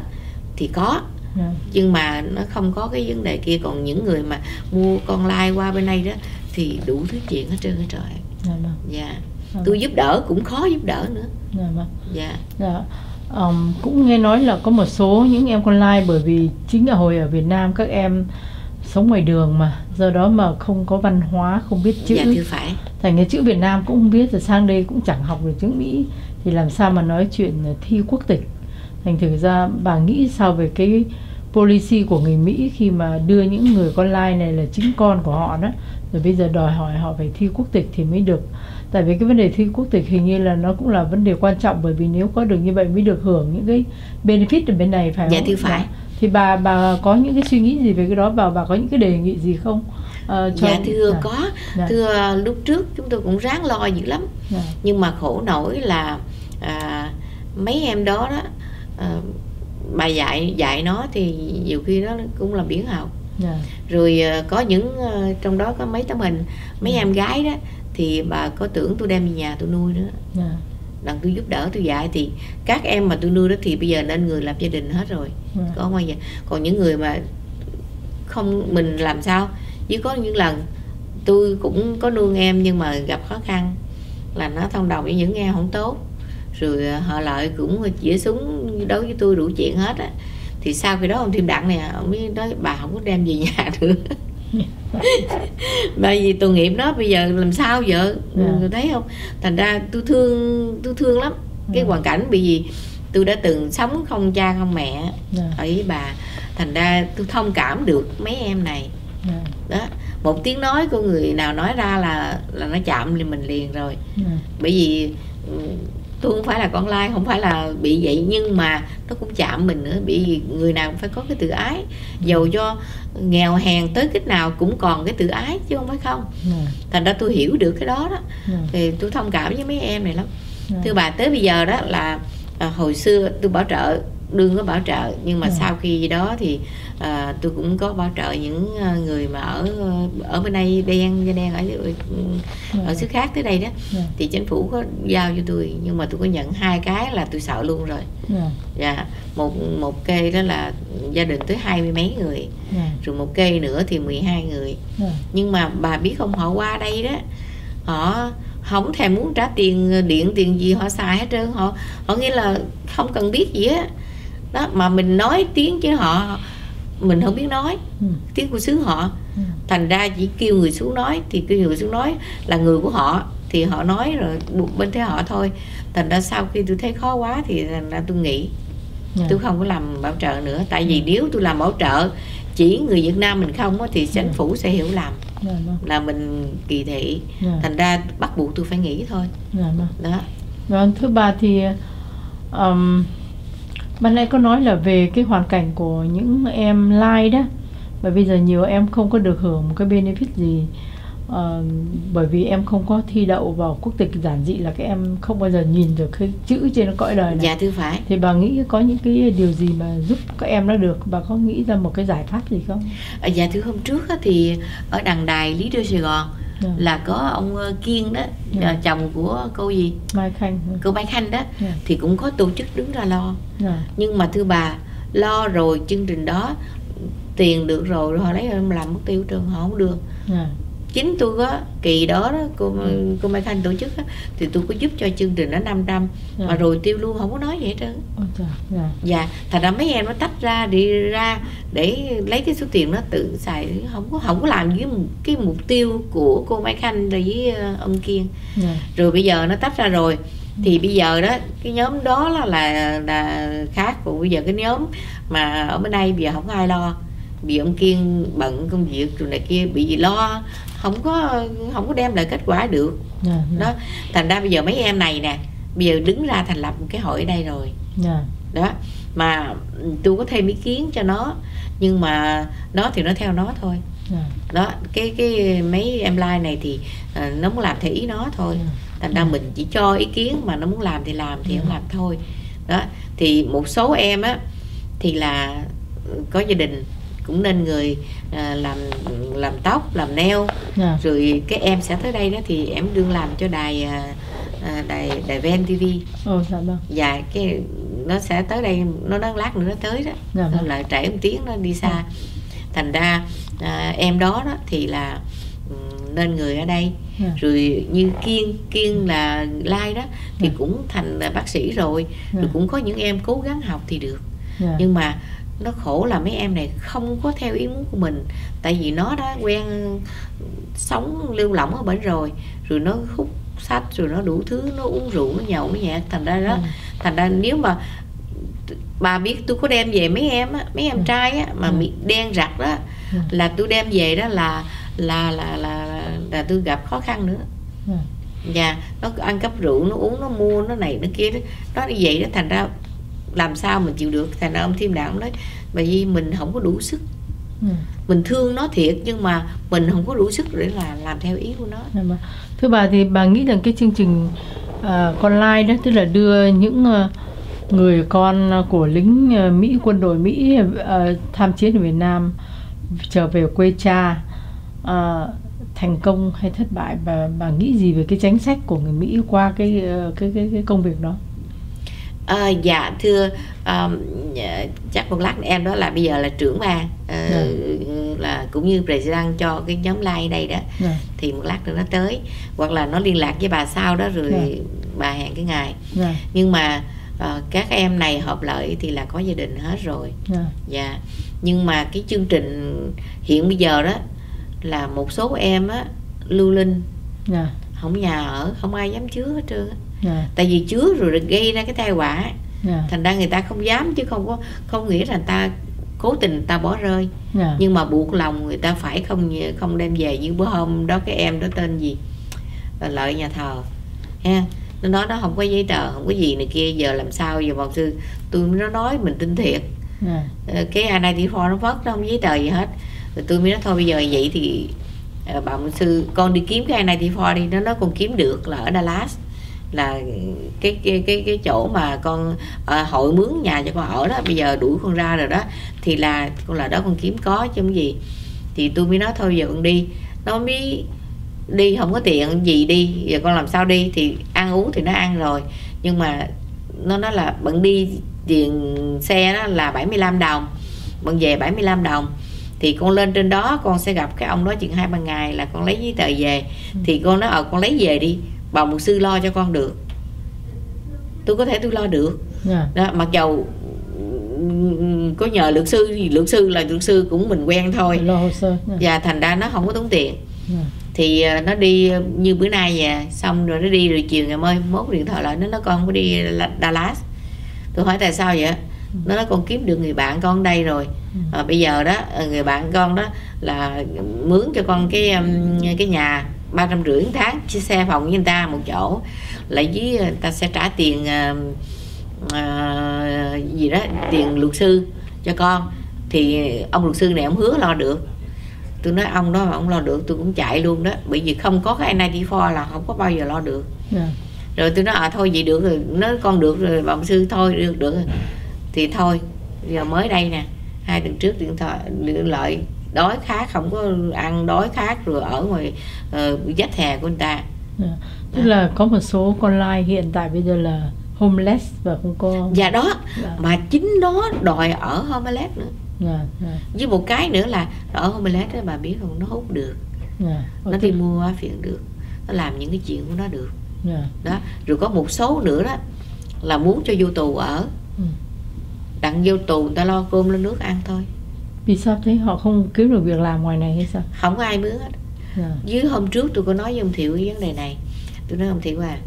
thì có nhưng mà nó không có cái vấn đề kia. Còn những người mà mua con lai qua bên đây đó thì đủ thứ chuyện hết trơn hết trời. Dạ vâng. Dạ. Dạ tôi giúp đỡ cũng khó giúp đỡ nữa. Dạ vâng. Dạ. Dạ. Cũng nghe nói là có một số những em con lai bởi vì chính ở hồi ở Việt Nam các em sống ngoài đường mà do đó mà không có văn hóa không biết chữ. Dạ phải. Thành cái chữ Việt Nam cũng không biết rồi sang đây cũng chẳng học được chữ Mỹ thì làm sao mà nói chuyện là thi quốc tịch thành thử ra bà nghĩ sao về cái policy của người Mỹ khi mà đưa những người con lai này là chính con của họ đó? Rồi bây giờ đòi hỏi họ phải thi quốc tịch thì mới được. Tại vì cái vấn đề thi quốc tịch hình như là nó cũng là vấn đề quan trọng bởi vì nếu có được như vậy mới được hưởng những cái benefit ở bên này phải Dạ, không? thưa phải. Dạ. thì bà bà có những cái suy nghĩ gì về cái đó? Và bà có những cái đề nghị gì không? Ờ, cho- dạ thưa dạ, có. Dạ, thưa lúc trước chúng tôi cũng ráng lo dữ lắm. Dạ, nhưng mà khổ nổi là à, mấy em đó đó à, bà dạy dạy nó thì nhiều khi nó cũng là biển học dạ, rồi à, có những à, trong đó có mấy tấm hình mấy Ừ. em gái đó thì bà có tưởng tôi đem về nhà tôi nuôi nữa. Dạ, đặng tôi giúp đỡ tôi dạy thì các em mà tôi nuôi đó thì bây giờ nên người lập gia đình hết rồi. Dạ. có ngoài giờ còn những người mà không mình làm sao? Chứ có những lần tôi cũng có nuôi em nhưng mà gặp khó khăn là nó thông đồng với những em không tốt rồi à, họ lợi cũng chĩa súng đối với tôi đủ chuyện hết á. Thì sau khi đó ông thêm đặng này ông mới nói bà không có đem về nhà nữa bởi vì tội nghiệp nó bây giờ làm sao vợ? Dạ. người thấy không? Thành ra tôi thương tôi thương lắm. Cái Ừ. hoàn cảnh bởi vì tôi đã từng sống không cha không mẹ dạ, ở với bà. Thành ra tôi thông cảm được mấy em này. Dạ, đó một tiếng nói của người nào nói ra là là nó chạm lên mình liền rồi. Dạ, bởi vì ừ, tôi không phải là con lai không phải là bị vậy nhưng mà nó cũng chạm mình nữa vì người nào cũng phải có cái tự ái. Dầu cho nghèo hèn tới cách nào cũng còn cái tự ái chứ không phải không. Dạ, thành ra tôi hiểu được cái đó đó. Dạ, thì tôi thông cảm với mấy em này lắm. Dạ. thưa bà tới bây giờ đó là à, hồi xưa tôi bảo trợ đương có bảo trợ nhưng mà Ừ. sau khi đó thì à, tôi cũng có bảo trợ những à, người mà ở ở bên đây đen da đen ở ở xứ khác tới đây đó Dạ. thì chính phủ có giao cho tôi nhưng mà tôi có nhận hai cái là tôi sợ luôn rồi Dạ. dạ một một cây đó là gia đình tới hai mươi mấy người Dạ. rồi một cây nữa thì 12 người Dạ. nhưng mà bà biết không họ qua đây đó họ không thèm muốn trả tiền điện tiền gì họ xài hết trơn họ họ nghĩ là không cần biết gì á đó mà mình nói tiếng chứ họ mình không biết nói Ừ. tiếng của xứ họ Ừ. thành ra chỉ kêu người xuống nói thì kêu người xuống nói là người của họ thì họ nói rồi buộc bên thế họ thôi thành ra sau khi tôi thấy khó quá thì thành ra tôi nghỉ Dạ. tôi không có làm bảo trợ nữa tại vì nếu tôi làm bảo trợ chỉ người Việt Nam mình không thì chính Ừ. phủ sẽ hiểu lầm Dạ vâng. là mình kỳ thị Dạ. thành ra bắt buộc tôi phải nghỉ thôi Dạ vâng. đó Vâng, thứ ba thì um, ban nãy có nói là về cái hoàn cảnh của những em lai đó. Và bây giờ nhiều em không có được hưởng một cái benefit gì Ờ, bởi vì em không có thi đậu vào quốc tịch giản dị là các em không bao giờ nhìn được cái chữ trên cõi đời này. Dạ thưa phải. Thì bà nghĩ có những cái điều gì mà giúp các em nó được? Bà có nghĩ ra một cái giải pháp gì không? À, dạ thưa hôm trước thì ở đằng đài Lý Đô Sài Gòn Dạ. là có ông ờ, Kiên đó Dạ. à, chồng của cô gì Mai Khanh cô Mai Khanh đó Dạ. thì cũng có tổ chức đứng ra lo Dạ. nhưng mà thưa bà lo rồi chương trình đó tiền được rồi họ lấy em làm mất tiêu trường họ không được Dạ. Chính tôi có kỳ đó đó cô cô Mai Khanh tổ chức á, thì tôi có giúp cho chương trình đó 500 Dạ. mà rồi tiêu luôn không có nói gì hết trơn trời, dạ. dạ thành ra mấy em nó tách ra đi ra để lấy cái số tiền đó tự xài không có không có làm với cái mục tiêu của cô Mai Khanh rồi với ờ, ông Kiên Dạ. rồi bây giờ nó tách ra rồi thì bây giờ đó cái nhóm đó là là, là khác còn bây giờ cái nhóm mà ở bên đây bây giờ không ai lo vì ông kiên bận công việc rồi này kia bị gì lo không có không có đem lại kết quả được Dạ. Dạ. đó thành ra bây giờ mấy em này nè bây giờ đứng ra thành lập một cái hội ở đây rồi Dạ. đó mà tôi có thêm ý kiến cho nó nhưng mà nó thì nó theo nó thôi Dạ. đó cái cái mấy em like này thì à, nó muốn làm theo ý nó thôi Dạ. thành ra mình chỉ cho ý kiến mà nó muốn làm thì làm thì không làm thôi đó thì một số em á thì là có gia đình cũng nên người à, làm làm tóc làm nail Dạ. rồi cái em sẽ tới đây đó thì em đương làm cho đài à, à, đài đài ven tv Ồ, dạ vâng. và cái nó sẽ tới đây nó nói lát nữa nó tới đó Dạ nó vâng. lại trễ một tiếng nó đi xa thành ra à, em đó đó thì là ừm, nên người ở đây Dạ. rồi như kiên kiên là lai đó thì Dạ. cũng thành là bác sĩ rồi Dạ. rồi cũng có những em cố gắng học thì được Dạ. nhưng mà nó khổ là mấy em này không có theo ý muốn của mình tại vì nó đã quen sống lưu lỏng ở bển rồi rồi nó hút sách rồi nó đủ thứ nó uống rượu nó nhậu nó nhẹt thành ra đó Ừ. thành ra nếu mà bà biết tôi có đem về mấy em á mấy em Ừ. trai á mà Ừ. đen rặt đó Ừ. là tôi đem về đó là là là là là, là tôi gặp khó khăn nữa Dạ. và nó ăn cắp rượu nó uống nó mua nó này nó kia đó nó như vậy đó thành ra làm sao mình chịu được thành ông thiên đạo nói bởi vì mình không có đủ sức Ừ. mình thương nó thiệt nhưng mà mình không có đủ sức để là làm theo ý của nó Dạ vâng. Thưa bà thì bà nghĩ rằng cái chương trình con lai đó tức là đưa những à, người con của lính à, Mỹ quân đội Mỹ à, tham chiến ở Việt Nam trở về quê cha à, thành công hay thất bại bà bà nghĩ gì về cái chính sách của người Mỹ qua cái cái cái, cái công việc đó? À, dạ thưa um, chắc một lát em đó là bây giờ là trưởng ban Dạ. là cũng như president cho cái nhóm like đây đó Dạ. thì một lát nữa nó tới hoặc là nó liên lạc với bà sau đó rồi Dạ. bà hẹn cái ngày Dạ. nhưng mà ờ, các em này hợp lợi thì là có gia đình hết rồi Dạ. dạ nhưng mà cái chương trình hiện bây giờ đó là một số em á lưu linh Dạ. không nhà ở không ai dám chứa hết trơn á. Dạ. tại vì chứa rồi gây ra cái tai họa Dạ. thành ra người ta không dám chứ không có không nghĩa là người ta cố tình người ta bỏ rơi Dạ. nhưng mà buộc lòng người ta phải không không đem về như bữa hôm đó cái em đó tên gì lợi nhà thờ ha nó nói nó không có giấy tờ không có gì này kia giờ làm sao giờ bọn sư tôi nó nói mình tin thiệt Dạ. Ờ, cái I-94 nó vất nó không giấy tờ gì hết rồi tôi mới nói thôi bây giờ vậy thì ờ, bà mục sư con đi kiếm cái I-94 đi nó nói con kiếm được là ở Dallas là cái cái cái cái chỗ mà con à, hội mướn nhà cho con ở đó bây giờ đuổi con ra rồi đó thì là con là đó con kiếm có chứ không gì. Thì tôi mới nói thôi giờ con đi. Nó mới đi không có tiền gì đi giờ con làm sao đi? Thì ăn uống thì nó ăn rồi nhưng mà nó nói là bận đi tiền xe đó là 75 đồng bận về 75 đồng. Thì con lên trên đó con sẽ gặp cái ông đó chừng hai ba ngày là con lấy giấy tờ về. Thì con nói ờ con lấy về đi bảo một sư lo cho con được. Tôi có thể tôi lo được. Dạ. Đó mặc dầu có nhờ luật sư thì luật sư là luật sư cũng mình quen thôi. Lo hồ sơ dạ. và thành ra nó không có tốn tiền. Dạ. thì ờ, nó đi như bữa nay về xong rồi nó đi rồi chiều ngày mai mốt điện thoại lại nó nói con có đi La- Dallas. Tôi hỏi tại sao vậy? Nó nói con kiếm được người bạn con đây rồi. À, bây giờ đó ờ, người bạn con đó là mướn cho con cái cái nhà ba trăm rưỡi tháng chia xe phòng với người ta một chỗ lại với người ta sẽ trả tiền ờ, ờ, gì đó tiền luật sư cho con thì ông luật sư này ông hứa lo được tôi nói ông đó mà ông lo được tôi cũng chạy luôn đó bởi vì không có cái N94 là không có bao giờ lo được Dạ. rồi tôi nói à thôi vậy được rồi nói con được rồi bà sư thôi được được thì thôi giờ mới đây nè hai tuần trước điện thoại điện lợi đói khát không có ăn đói khát rồi ở ngoài uh, dắt hè của người ta. Dạ. tức là có một số con lai hiện tại bây giờ là homeless và không có và đó. Dạ. mà chính nó đòi ở homeless nữa. Dạ dạ. Với một cái nữa là ở homeless đó bà biết không? Nó hút được. Dạ. Nó đi mua phiện được. Nó làm những cái chuyện của nó được. Dạ. Đó. Rồi có một số nữa đó là muốn cho vô tù ở. Ừ. đặng vô tù người ta lo cơm lên nước ăn thôi vì sao thế? Họ không kiếm được việc làm ngoài này hay sao? Không có ai mướn hết. Dạ. Dưới hôm trước tôi có nói với ông thiệu cái vấn đề này. Tôi nói ông thiệu à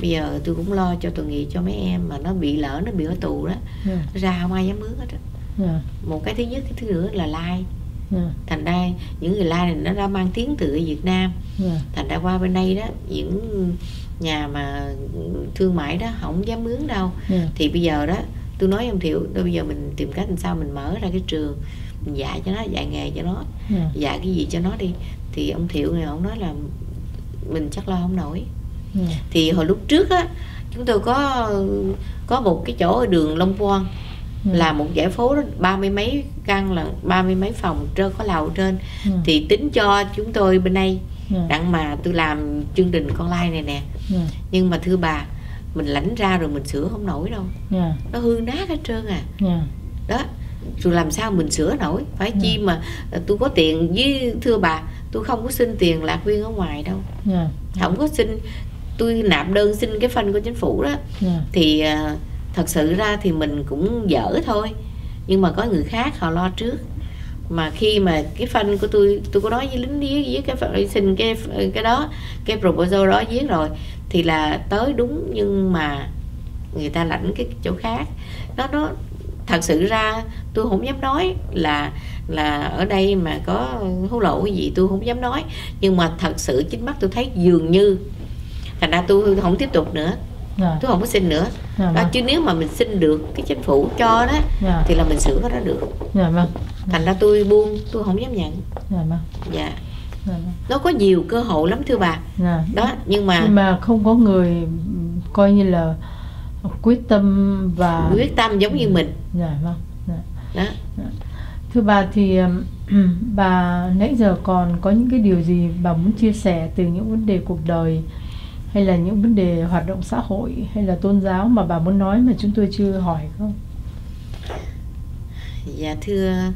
bây giờ tôi cũng lo cho tội nghiệp cho mấy em mà nó bị lỡ nó bị ở tù đó. Dạ. Nó ra không ai dám mướn hết á. dạ. Một cái thứ nhất cái thứ nữa là lai dạ. Thành ra những người lai này nó đã mang tiếng từ Việt Nam. Dạ. Thành ra qua bên đây đó những nhà mà thương mại đó không dám mướn đâu. Dạ. Thì bây giờ đó tôi nói ông thiệu bây giờ mình tìm cách làm sao mình mở ra cái trường mình dạy cho nó dạy nghề cho nó. Dạ. Dạy cái gì cho nó đi. Thì ông thiệu này ông nói là mình chắc lo không nổi. Dạ. Thì hồi lúc trước á chúng tôi có có một cái chỗ ở đường Long Quang. Dạ. là một giải phố đó ba mươi mấy căn là ba mươi mấy phòng trên có lầu trên. Dạ. Thì tính cho chúng tôi bên đây dạ. đặng mà tôi làm chương trình con lai này nè. Dạ. Nhưng mà thưa bà mình lãnh ra rồi mình sửa không nổi đâu. Dạ. Nó hư nát hết trơn à. Dạ. Đó rồi làm sao mình sửa nổi. Phải chi Ừ. mà ờ, tôi có tiền với thưa bà tôi không có xin tiền lạc viên ở ngoài đâu. Dạ. Không có xin tôi nạp đơn xin cái phân của chính phủ đó. Dạ. Thì ờ, thật sự ra thì mình cũng dở thôi. Nhưng mà có người khác họ lo trước. Mà khi mà cái phân của tôi tôi có nói với lính viết với cái phần- xin cái cái đó cái proposal đó viết rồi thì là tới đúng nhưng mà người ta lãnh cái chỗ khác. Nó nó thật sự ra tôi không dám nói là là ở đây mà có hối lộ cái gì tôi không dám nói. Nhưng mà thật sự chính mắt tôi thấy dường như thành ra tôi không tiếp tục nữa. Dạ. Tôi không có xin nữa. Dạ đó, vâng. chứ nếu mà mình xin được cái chính phủ cho đó dạ. thì là mình sửa cái đó được. Dạ vâng. Thành ra tôi buông tôi không dám nhận. Dạ vâng. Dạ vâng. Nó có nhiều cơ hội lắm thưa bà. Dạ. Đó nhưng mà nhưng mà không có người coi như là quyết tâm và quyết tâm giống như mình. Dạ vâng. Đó. Thưa bà thì bà nãy giờ còn có những cái điều gì bà muốn chia sẻ từ những vấn đề cuộc đời hay là những vấn đề hoạt động xã hội hay là tôn giáo mà bà muốn nói mà chúng tôi chưa hỏi không? Dạ thưa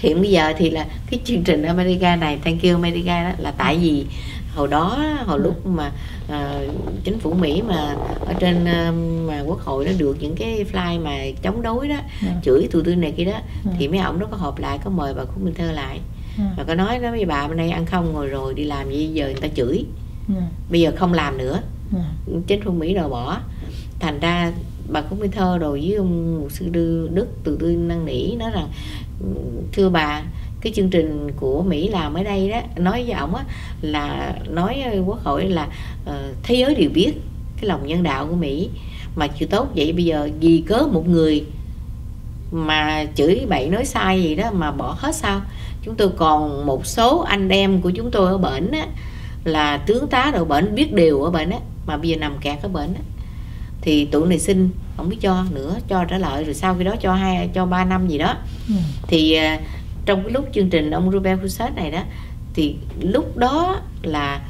hiện bây giờ thì là cái chương trình America này Thank you America đó là tại vì hồi đó hồi lúc mà ờ, chính phủ Mỹ mà ở trên ờ, mà quốc hội nó được những cái fly mà chống đối đó dạ. chửi tụi tôi này kia đó Ừ. thì mấy ông đó có họp lại có mời bà Khúc Minh Thơ lại dạ. và có nói đó với bà bên đây ăn không ngồi rồi đi làm gì giờ người ta chửi dạ. bây giờ không làm nữa dạ. chính phủ Mỹ đòi bỏ thành ra bà Khúc Minh Thơ rồi với ông mục sư Đức, từ tôi năn nỉ nói rằng "Ừ, thưa bà cái chương trình của Mỹ làm ở đây đó nói với ổng á là nói ờ, quốc hội là ờ, thế giới đều biết cái lòng nhân đạo của Mỹ. Mà chưa tốt vậy bây giờ vì cớ một người mà chửi bậy nói sai gì đó mà bỏ hết sao? Chúng tôi còn một số anh em của chúng tôi ở bệnh á là tướng tá đội bệnh biết điều ở bệnh á mà bây giờ nằm kẹt ở bệnh á. Thì tụi này xin không biết cho nữa cho trả lợi rồi sau khi đó cho hai cho ba năm gì đó. Ừ. thì à, trong cái lúc chương trình ông Ruben Fusat này đó thì lúc đó là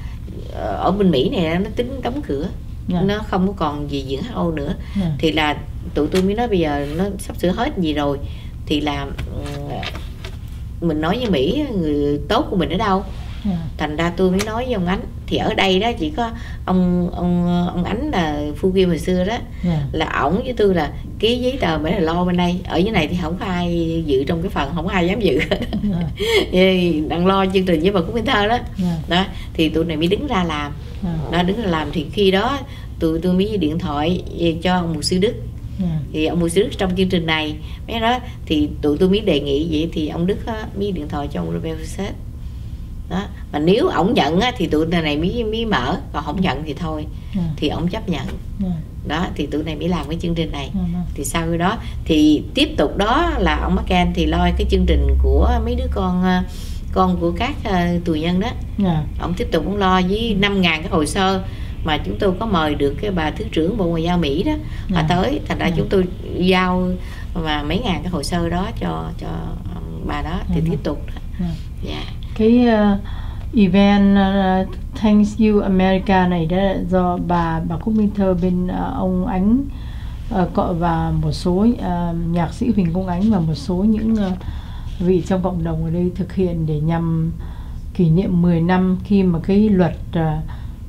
ờ, ở bên Mỹ này nó tính đóng cửa Dạ. nó không có còn gì diễn HO nữa Dạ. thì là tụi tôi mới nói bây giờ nó sắp sửa hết gì rồi thì là mình nói với Mỹ người tốt của mình ở đâu. Thành ra tôi mới nói với ông ánh thì ở đây đó chỉ có ông ông ông ánh là phu kim hồi xưa đó Dạ. là ổng với tôi là ký giấy tờ mới là lo bên đây ở dưới này thì không có ai dự trong cái phần không có ai dám dự hết Dạ. Đang lo chương trình với bà Cúc Minh Thơ đó Dạ. đó thì tụi này mới đứng ra làm Dạ. đó đứng ra làm thì khi đó tụi tôi mới điện thoại cho ông mục sư Đức Dạ. thì ông sư Đức trong chương trình này mấy đó thì tụi tôi mới đề nghị vậy thì ông Đức á, mới điện thoại cho ông Robert Fusset đó mà nếu ổng nhận á, thì tụi này mới mới mở còn không nhận thì thôi Dạ. thì ổng chấp nhận Dạ. đó thì tụi này mới làm cái chương trình này. Dạ. thì sau cái đó thì tiếp tục đó là ông McCann thì lo cái chương trình của mấy đứa con ờ, con của các ờ, tù nhân đó Dạ. ông tiếp tục cũng lo với 5.000 cái hồ sơ mà chúng tôi có mời được cái bà thứ trưởng bộ ngoại giao Mỹ đó bà Dạ. tới thành ra Dạ. chúng tôi giao và mấy ngàn cái hồ sơ đó cho cho ông bà đó thì Dạ. tiếp tục đó. Dạ. Cái uh, event uh, Thanks You America này đó là do bà bà Cúc Minh Thơ bên uh, ông Ánh uh, cọ và một số uh, nhạc sĩ Huỳnh Công Ánh và một số những uh, vị trong cộng đồng ở đây thực hiện để nhằm kỷ niệm 10 năm khi mà cái luật uh,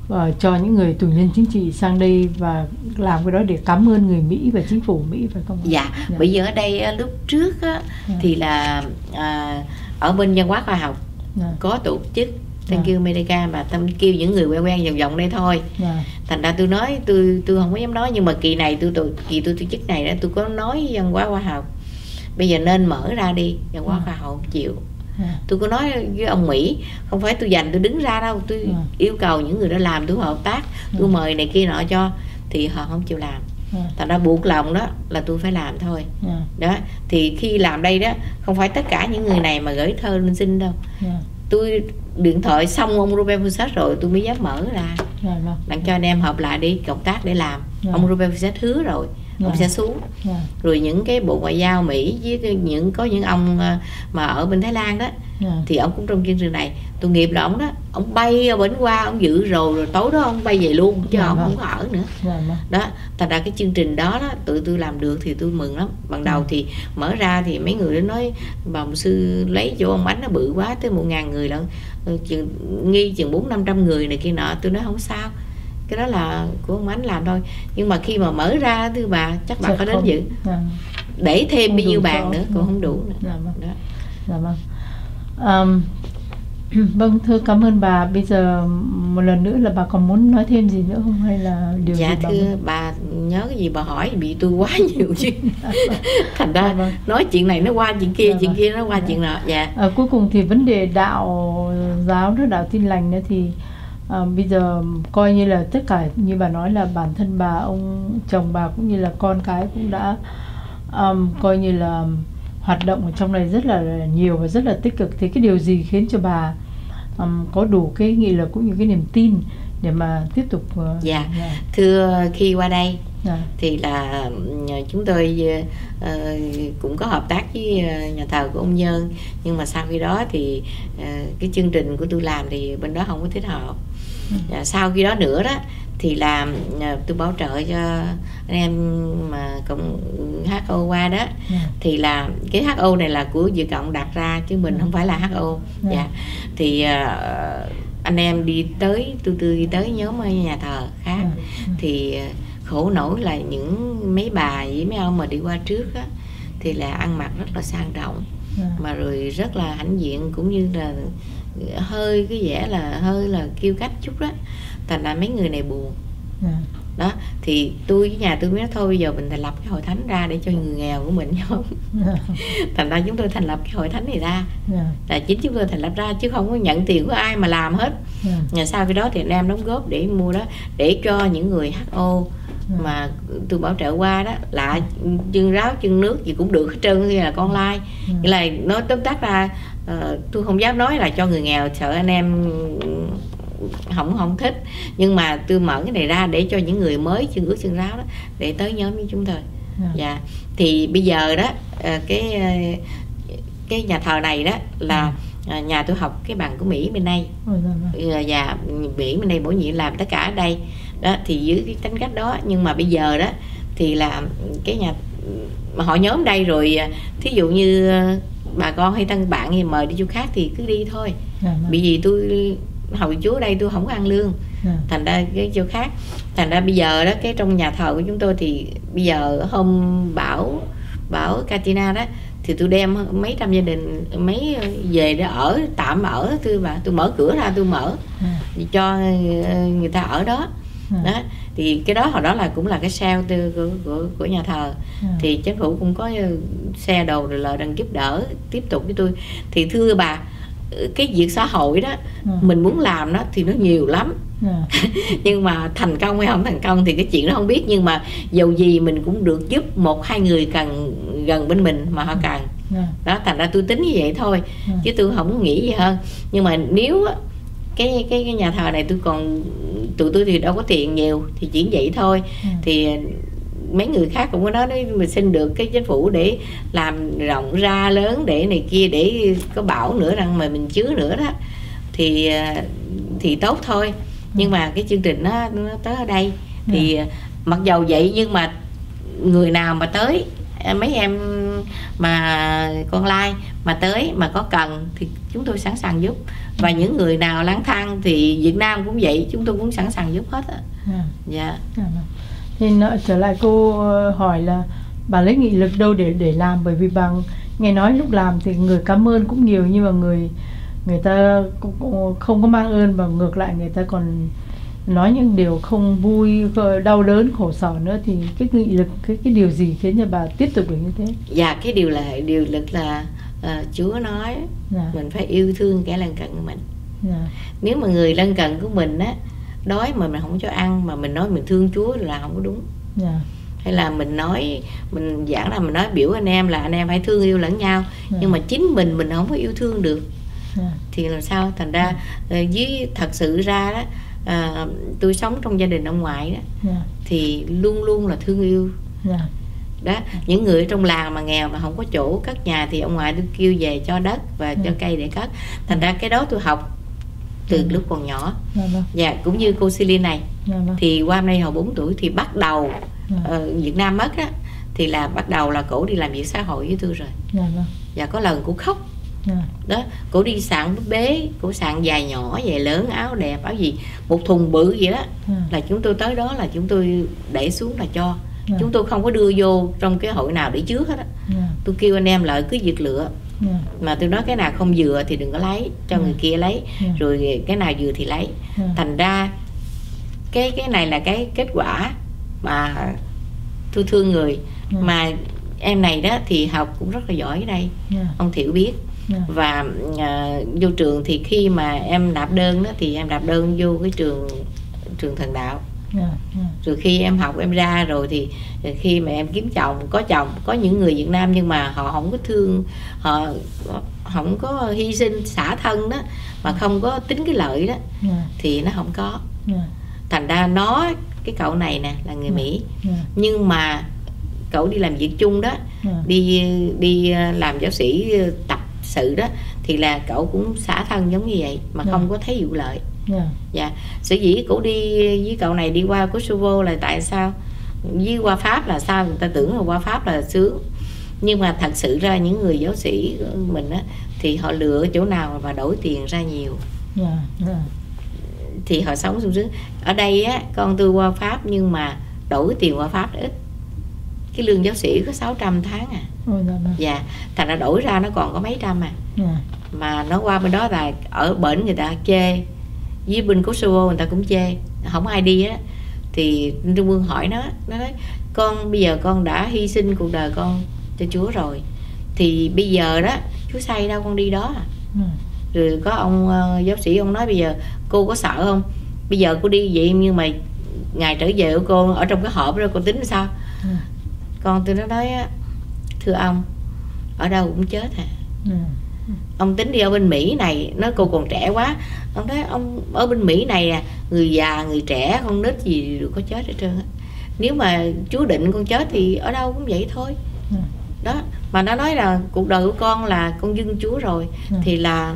ờ, cho những người tù nhân chính trị sang đây và làm cái đó để cảm ơn người Mỹ và chính phủ Mỹ phải không? dạ Dạ. bây giờ ở đây lúc trước á, Dạ. thì là à, ở bên văn hóa khoa học Dạ. có tổ chức Thank Dạ. you America mà tâm kêu những người quen quen vòng vòng đây thôi Dạ. thành ra tôi nói tôi tôi không có dám nói nhưng mà kỳ này tôi tôi kỳ tôi tổ chức này đó tôi có nói văn hóa khoa học bây giờ nên mở ra đi văn hóa Ừ. khoa học không chịu Dạ. tôi có nói với ông Mỹ không phải tôi dành tôi đứng ra đâu tôi Ừ. yêu cầu những người đó làm tôi hợp tác tôi Ừ. mời này kia nọ cho thì họ không chịu làm Dạ. thành ra buộc lòng đó là tôi phải làm thôi Dạ. đó thì khi làm đây đó không phải tất cả những người này mà gửi thơ lên xin đâu Dạ. tôi điện thoại xong ông Ruben Fusat rồi tôi mới dám mở ra Dạ. Vâng. đặng cho anh em hợp lại đi cộng tác để làm Dạ. ông Ruben Fusat hứa rồi ông Dạ. sẽ xuống Dạ. rồi những cái bộ ngoại giao Mỹ với những có những ông ờ, mà ở bên Thái Lan đó Dạ. thì ông cũng trong chương trình này tội nghiệp là ông đó ông bay ở bển qua ông dự rồi rồi tối đó ông bay về luôn chứ Dạ ông vâng. không có ở nữa Dạ. Vâng. đó thành ra cái chương trình đó đó tụi tôi làm được thì tôi mừng lắm ban đầu thì mở ra thì mấy người đó nói bà mục sư lấy chỗ ông bánh nó bự quá tới một ngàn người lận Ừ, chừng nghi chừng bốn năm trăm người này kia nọ tôi nói không sao cái đó là của ông ánh làm thôi nhưng mà khi mà mở ra thưa bà chắc bà Dạ có đến không. dự Dạ. để thêm Không bao nhiêu bàn nữa cũng không đủ nữa Dạ vâng. đó. Dạ vâng. Um, vâng thưa cảm ơn bà. Bây giờ một lần nữa là bà còn muốn nói thêm gì nữa không hay là điều dạ gì bà thưa muốn? bà nhớ cái gì bà hỏi bị tôi quá nhiều chứ thành ra vâng. nói chuyện này nó qua chuyện kia Dạ chuyện vâng. kia nó qua Dạ. chuyện nọ dạ À, cuối cùng thì vấn đề đạo giáo đó đạo tin lành đó thì à, bây giờ coi như là tất cả như bà nói là bản thân bà ông chồng bà cũng như là con cái cũng đã um, coi như là hoạt động ở trong này rất là nhiều và rất là tích cực. Thì cái điều gì khiến cho bà um, có đủ cái nghị lực cũng như cái niềm tin để mà tiếp tục uh, Dạ. dạ, thưa khi qua đây dạ, thì là ừm, chúng tôi ờ, cũng có hợp tác với ờ, nhà thờ của ông Nhân nhưng mà sau khi đó thì ờ, cái chương trình của tôi làm thì bên đó không có thích hợp Và sau khi đó nữa đó thì làm ờ, tôi bảo trợ cho anh em mà cộng HO qua đó. Dạ, thì là cái HO này là của Dự Cộng đặt ra chứ mình Ừ. không phải là HO Dạ. dạ. Thì ờ, anh em đi tới tôi tôi đi tới nhóm ở nhà thờ khác. Dạ, thì ờ, khổ nổi là những mấy bà với mấy ông mà đi qua trước á thì là ăn mặc rất là sang trọng. Dạ, mà rồi rất là hãnh diện cũng như là hơi cái vẻ là hơi là kêu cách chút đó. Thành ra mấy người này buồn. Dạ, đó thì tôi với nhà tôi mới nói thôi bây giờ mình thành lập cái hội thánh ra để cho người nghèo của mình không? Dạ, thành ra chúng tôi thành lập cái hội thánh này ra. Dạ, là chính chúng tôi thành lập ra chứ không có nhận tiền của ai mà làm hết. Dạ, nhà sau cái đó thì anh em đóng góp để mua đó để cho những người HO dạ. mà tôi bảo trợ qua đó là chân ráo chân nước gì cũng được hết trơn như là con lai. Ừ. nghĩa là nói tóm tắt ra ờ, tôi không dám nói là cho người nghèo sợ anh em không không thích. Nhưng mà tôi mở cái này ra để cho những người mới chân ướt chân ráo đó để tới nhóm với chúng tôi. Dạ. dạ. Thì bây giờ đó ờ, cái ờ, cái nhà thờ này đó là ờ, nhà tôi học cái bằng của Mỹ bên đây. Ôi, dạ, và Mỹ bên đây bổ nhiệm làm tất cả ở đây. Đó thì dưới cái tính cách đó. Nhưng mà bây giờ đó thì là cái nhà mà họ nhóm đây rồi thí dụ như bà con hay tân bạn gì mời đi chỗ khác thì cứ đi thôi Dạ, vâng. bởi vì tôi hầu chúa ở đây tôi không có ăn lương Dạ. thành ra cái chỗ khác thành ra bây giờ đó cái trong nhà thờ của chúng tôi thì bây giờ hôm bảo bảo Katina đó thì tôi đem mấy trăm gia đình mấy về để ở tạm ở tôi mà tôi mở cửa ra tôi mở Dạ. cho người ta ở đó Dạ. đó thì cái đó hồi đó là cũng là cái sale từ của, của, của nhà thờ Dạ. thì chính phủ cũng có ờ, xe đồ rồi lời đang giúp đỡ tiếp tục với tôi thì thưa bà cái việc xã hội đó Dạ. mình muốn làm đó thì nó nhiều lắm Dạ. nhưng mà thành công hay không thành công thì cái chuyện đó không biết nhưng mà dầu gì mình cũng được giúp một hai người cần gần bên mình mà họ cần Dạ. đó thành ra tôi tính như vậy thôi Ừ. chứ tôi không nghĩ gì hơn nhưng mà nếu cái cái cái nhà thờ này tôi còn tụi tôi thì đâu có tiền nhiều thì chỉ vậy thôi. Ừ. thì mấy người khác cũng có nói đấy mình xin được cái chính phủ để làm rộng ra lớn để này kia để có bảo nữa rằng mà mình chứa nữa đó. Thì à, thì tốt thôi. Nhưng mà cái chương trình nó nó tới ở đây. Thì mặc dầu vậy nhưng mà người nào mà tới à, mấy em mà con lai mà tới mà có cần thì chúng tôi sẵn sàng giúp. Và những người nào lang thang thì Việt Nam cũng vậy chúng tôi cũng sẵn sàng giúp hết á. Dạ. dạ. Dạ vâng. Thì nó, trở lại cô ờ, hỏi là bà lấy nghị lực đâu để để làm? Bởi vì bà nghe nói lúc làm thì người cảm ơn cũng nhiều nhưng mà người người ta cũng, không có mang ơn. Và ngược lại người ta còn nói những điều không vui đau đớn khổ sở nữa. Thì cái nghị lực cái cái điều gì khiến cho bà tiếp tục được như thế? Và cái điều là điều lực là ờ, Chúa nói dạ. mình phải yêu thương kẻ lân cận của mình. Dạ. Nếu mà người lân cận của mình á đói mà mình không cho ăn mà mình nói mình thương Chúa là không có đúng. Dạ. Hay là mình nói mình giảng là mình nói biểu anh em là anh em phải thương yêu lẫn nhau Dạ. nhưng mà chính mình mình không có yêu thương được. Dạ. Thì làm sao? Thành ra ờ, với thật sự ra đó ờ, tôi sống trong gia đình ông ngoại đó dạ. thì luôn luôn là thương yêu. Dạ đó những người ở trong làng mà nghèo mà không có chỗ cất nhà thì ông ngoại tôi kêu về cho đất và cho Ừ. cây để cất. Thành ra cái đó tôi học từ Ừ. lúc còn nhỏ. Dạ vâng. Và cũng như cô Celine này. Dạ vâng. Thì qua hôm nay hồi 4 tuổi thì bắt đầu dạ ờ, Việt Nam mất đó thì là bắt đầu là cổ đi làm việc xã hội với tôi rồi. Dạ vâng. Và có lần cổ khóc. Dạ. Đó cổ đi sạn búp bế cổ sạn dài nhỏ dài lớn áo đẹp áo gì một thùng bự vậy đó. Dạ. Là chúng tôi tới đó là chúng tôi để xuống là cho dạ. Chúng tôi không có đưa vô trong cái hội nào để chứa hết á. Dạ. Tôi kêu anh em lại cứ diệt lựa. Dạ. Mà tôi nói cái nào không vừa thì đừng có lấy cho Ừ. người kia lấy. Dạ. Rồi cái nào vừa thì lấy. Dạ. Thành ra cái cái này là cái kết quả mà tôi thương người. Dạ. Mà em này đó thì học cũng rất là giỏi ở đây. Dạ. Ông thiệu biết. Dạ. Và à, vô trường thì khi mà em nạp đơn đó thì em nạp đơn vô cái trường trường thần đạo dạ dạ. Rồi khi em học em ra rồi thì khi mà em kiếm chồng có chồng có những người Việt Nam nhưng mà họ không có thương họ không có hy sinh xả thân đó mà không có tính cái lợi đó dạ. thì nó không có. Dạ. Thành ra nó cái cậu này nè là người Ừ. Mỹ dạ. nhưng mà cậu đi làm việc chung đó dạ. đi đi ờ, làm giáo sĩ ờ, tập sự đó thì là cậu cũng xả thân giống như vậy mà Dạ. không có thấy vụ lợi dạ. Dạ. Sở dĩ cổ đi với cậu này đi qua Kosovo là tại sao? Với qua Pháp là sao? Người ta tưởng là qua Pháp là sướng. Nhưng mà thật sự ra những người giáo sĩ của mình á thì họ lựa chỗ nào và đổi tiền ra nhiều. Dạ dạ. Thì họ sống sung sướng. Ở đây á con tôi qua Pháp nhưng mà đổi tiền qua Pháp ít. Cái lương giáo sĩ có 600 tháng à. Dạ thành ra đổi ra nó còn có mấy trăm à. Dạ. Mà nó qua bên đó là ở bển người ta chê với bên Kosovo người ta cũng chê. Không ai đi á. Thì Trung Vương hỏi nó nó nói con bây giờ con đã hy sinh cuộc đời con cho Chúa rồi. Thì bây giờ đó Chúa say đâu con đi đó à? Dạ rồi có ông ờ, giáo sĩ ông nói bây giờ cô có sợ không? Bây giờ cô đi vậy nhưng mà ngày trở về của cô ở trong cái hộp đó cô tính sao? Dạ con tôi nó nói á, thưa ông ở đâu cũng chết à. Dạ ông tính đi ở bên mỹ này nó cô còn trẻ quá. Ông thấy ông ở bên mỹ này à người già người trẻ con nít gì đều có chết hết trơn á. Nếu mà chúa định con chết thì ở đâu cũng vậy thôi. Dạ, đó mà nó nói là cuộc đời của con là con dưng chúa rồi Ừ. thì là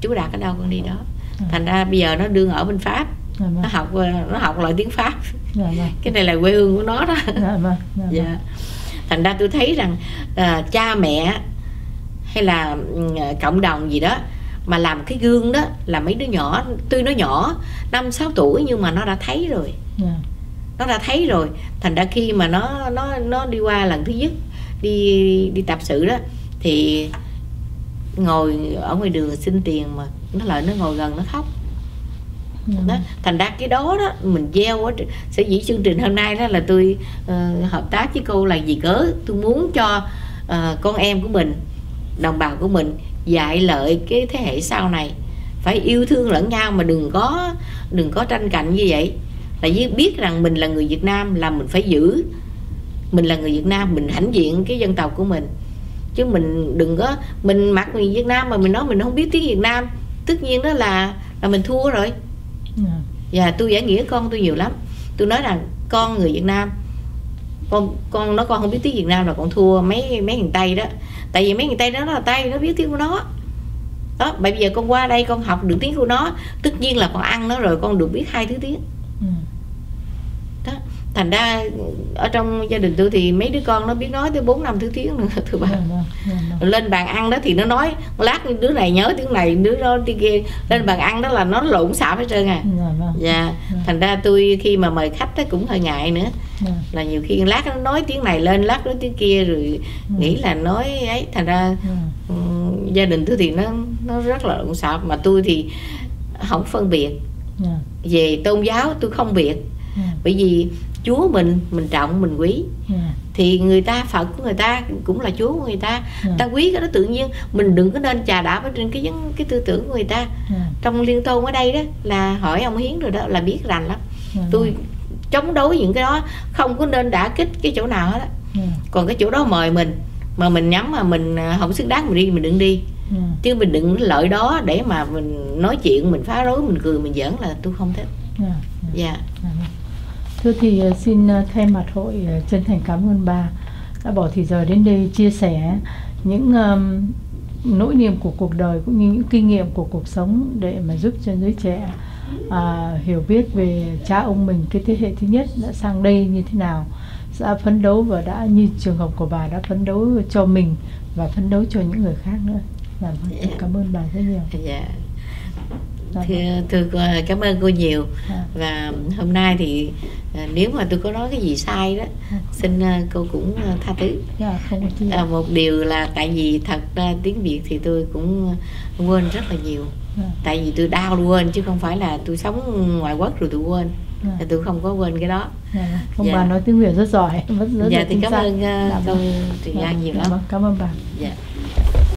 chúa đặt ở đâu con đi đó. Ừ. thành ra bây giờ nó đương ở bên pháp dạ nó vâng học ờ, nó học lại tiếng pháp. Dạ vâng. Cái này là quê hương của nó đó. Dạ vâng. Dạ. Thành ra tôi thấy rằng à, cha mẹ hay là ừ, cộng đồng gì đó mà làm cái gương đó là mấy đứa nhỏ tuy nó nhỏ năm sáu tuổi nhưng mà nó đã thấy rồi. Dạ. Nó đã thấy rồi. Thành ra khi mà nó nó nó đi qua lần thứ nhất đi đi tập sự đó thì ngồi ở ngoài đường xin tiền mà nó lại nó ngồi gần nó khóc. Dạ. Đó. Thành ra cái đó đó mình gieo trên- sở dĩ chương trình hôm nay đó là tôi ờ, hợp tác với cô là gì cớ tôi muốn cho ờ, con em của mình đồng bào của mình dạy lợi cái thế hệ sau này. Phải yêu thương lẫn nhau mà đừng có đừng có tranh cạnh như vậy. Là biết rằng mình là người Việt Nam là mình phải giữ. Mình là người Việt Nam mình hãnh diện cái dân tộc của mình. Chứ mình đừng có mình mặc người Việt Nam mà mình nói mình không biết tiếng Việt Nam. Tất nhiên đó là là mình thua rồi. Dạ. Và tôi giải nghĩa con tôi nhiều lắm. Tôi nói rằng con người Việt Nam con con nói con không biết tiếng Việt Nam là con thua mấy mấy người Tây đó tại vì mấy người Tây đó nó là Tây nó biết tiếng của nó đó bây giờ con qua đây con học được tiếng của nó tất nhiên là con ăn nó rồi con được biết hai thứ tiếng ừ. đó thành ra ở trong gia đình tôi thì mấy đứa con nó biết nói tới bốn năm thứ tiếng nữa thưa bà. Dạ dạ vâng lên bàn ăn đó thì nó nói lát đứa này nhớ tiếng này đứa đó tiếng kia. Lên bàn ăn đó là nó lộn xạo hết trơn à. Dạ vâng. Dạ thành ra tôi khi mà mời khách đó cũng hơi ngại nữa. Dạ. Là nhiều khi lát nó nói tiếng này lên lát nói tiếng kia rồi Ừ. nghĩ là nói ấy. Thành ra dạ. ừm, gia đình tôi thì nó nó rất là lộn xạo mà tôi thì không phân biệt. Dạ. Về tôn giáo tôi không biệt. Dạ. Bởi vì chúa mình mình trọng mình quý. Dạ. Thì người ta phật của người ta cũng là chúa của người ta. Dạ. Ta quý cái đó tự nhiên. Mình đừng có nên chà đạp ở trên cái vấn- cái tư tưởng của người ta. Dạ. Trong liên tôn ở đây đó là hỏi ông hiến rồi đó là biết rành lắm. Dạ. Tôi chống đối những cái đó không có nên đả kích cái chỗ nào hết á. Dạ. Còn cái chỗ đó mời mình mà mình nhắm mà mình à, không xứng đáng mình đi mình đừng đi. Dạ. Chứ mình đừng lợi đó để mà mình nói chuyện mình phá rối mình cười mình giỡn là tôi không thích. Dạ. Dạ. Vâng. Thưa thì ờ, xin ờ, thay mặt hội ờ, chân thành cảm ơn bà đã bỏ thời giờ đến đây chia sẻ những um, nỗi niềm của cuộc đời cũng như những kinh nghiệm của cuộc sống để mà giúp cho giới trẻ à, hiểu biết về cha ông mình cái thế hệ thứ nhất đã sang đây như thế nào đã phấn đấu và đã như trường hợp của bà đã phấn đấu cho mình và phấn đấu cho những người khác nữa. Dạ vâng, cảm ơn bà rất nhiều. Yeah thưa, vâng. thưa cô, cảm ơn cô nhiều Dạ. và hôm nay thì à, nếu mà tôi có nói cái gì sai đó xin à, cô cũng à, tha thứ Dạ, à, một điều là tại vì thật ra tiếng việt thì tôi cũng quên rất là nhiều Dạ, tại vì tôi đau quên chứ không phải là tôi sống ngoài quốc rồi tôi quên dạ. Thì tôi không có quên cái đó Dạ, vâng. ông Dạ. bà nói tiếng Việt rất giỏi, rất, rất dạ thì cảm ơn uh, Dạ vâng. Dạ, Lan nhiều dạ lắm vâng, cảm ơn bà. dạ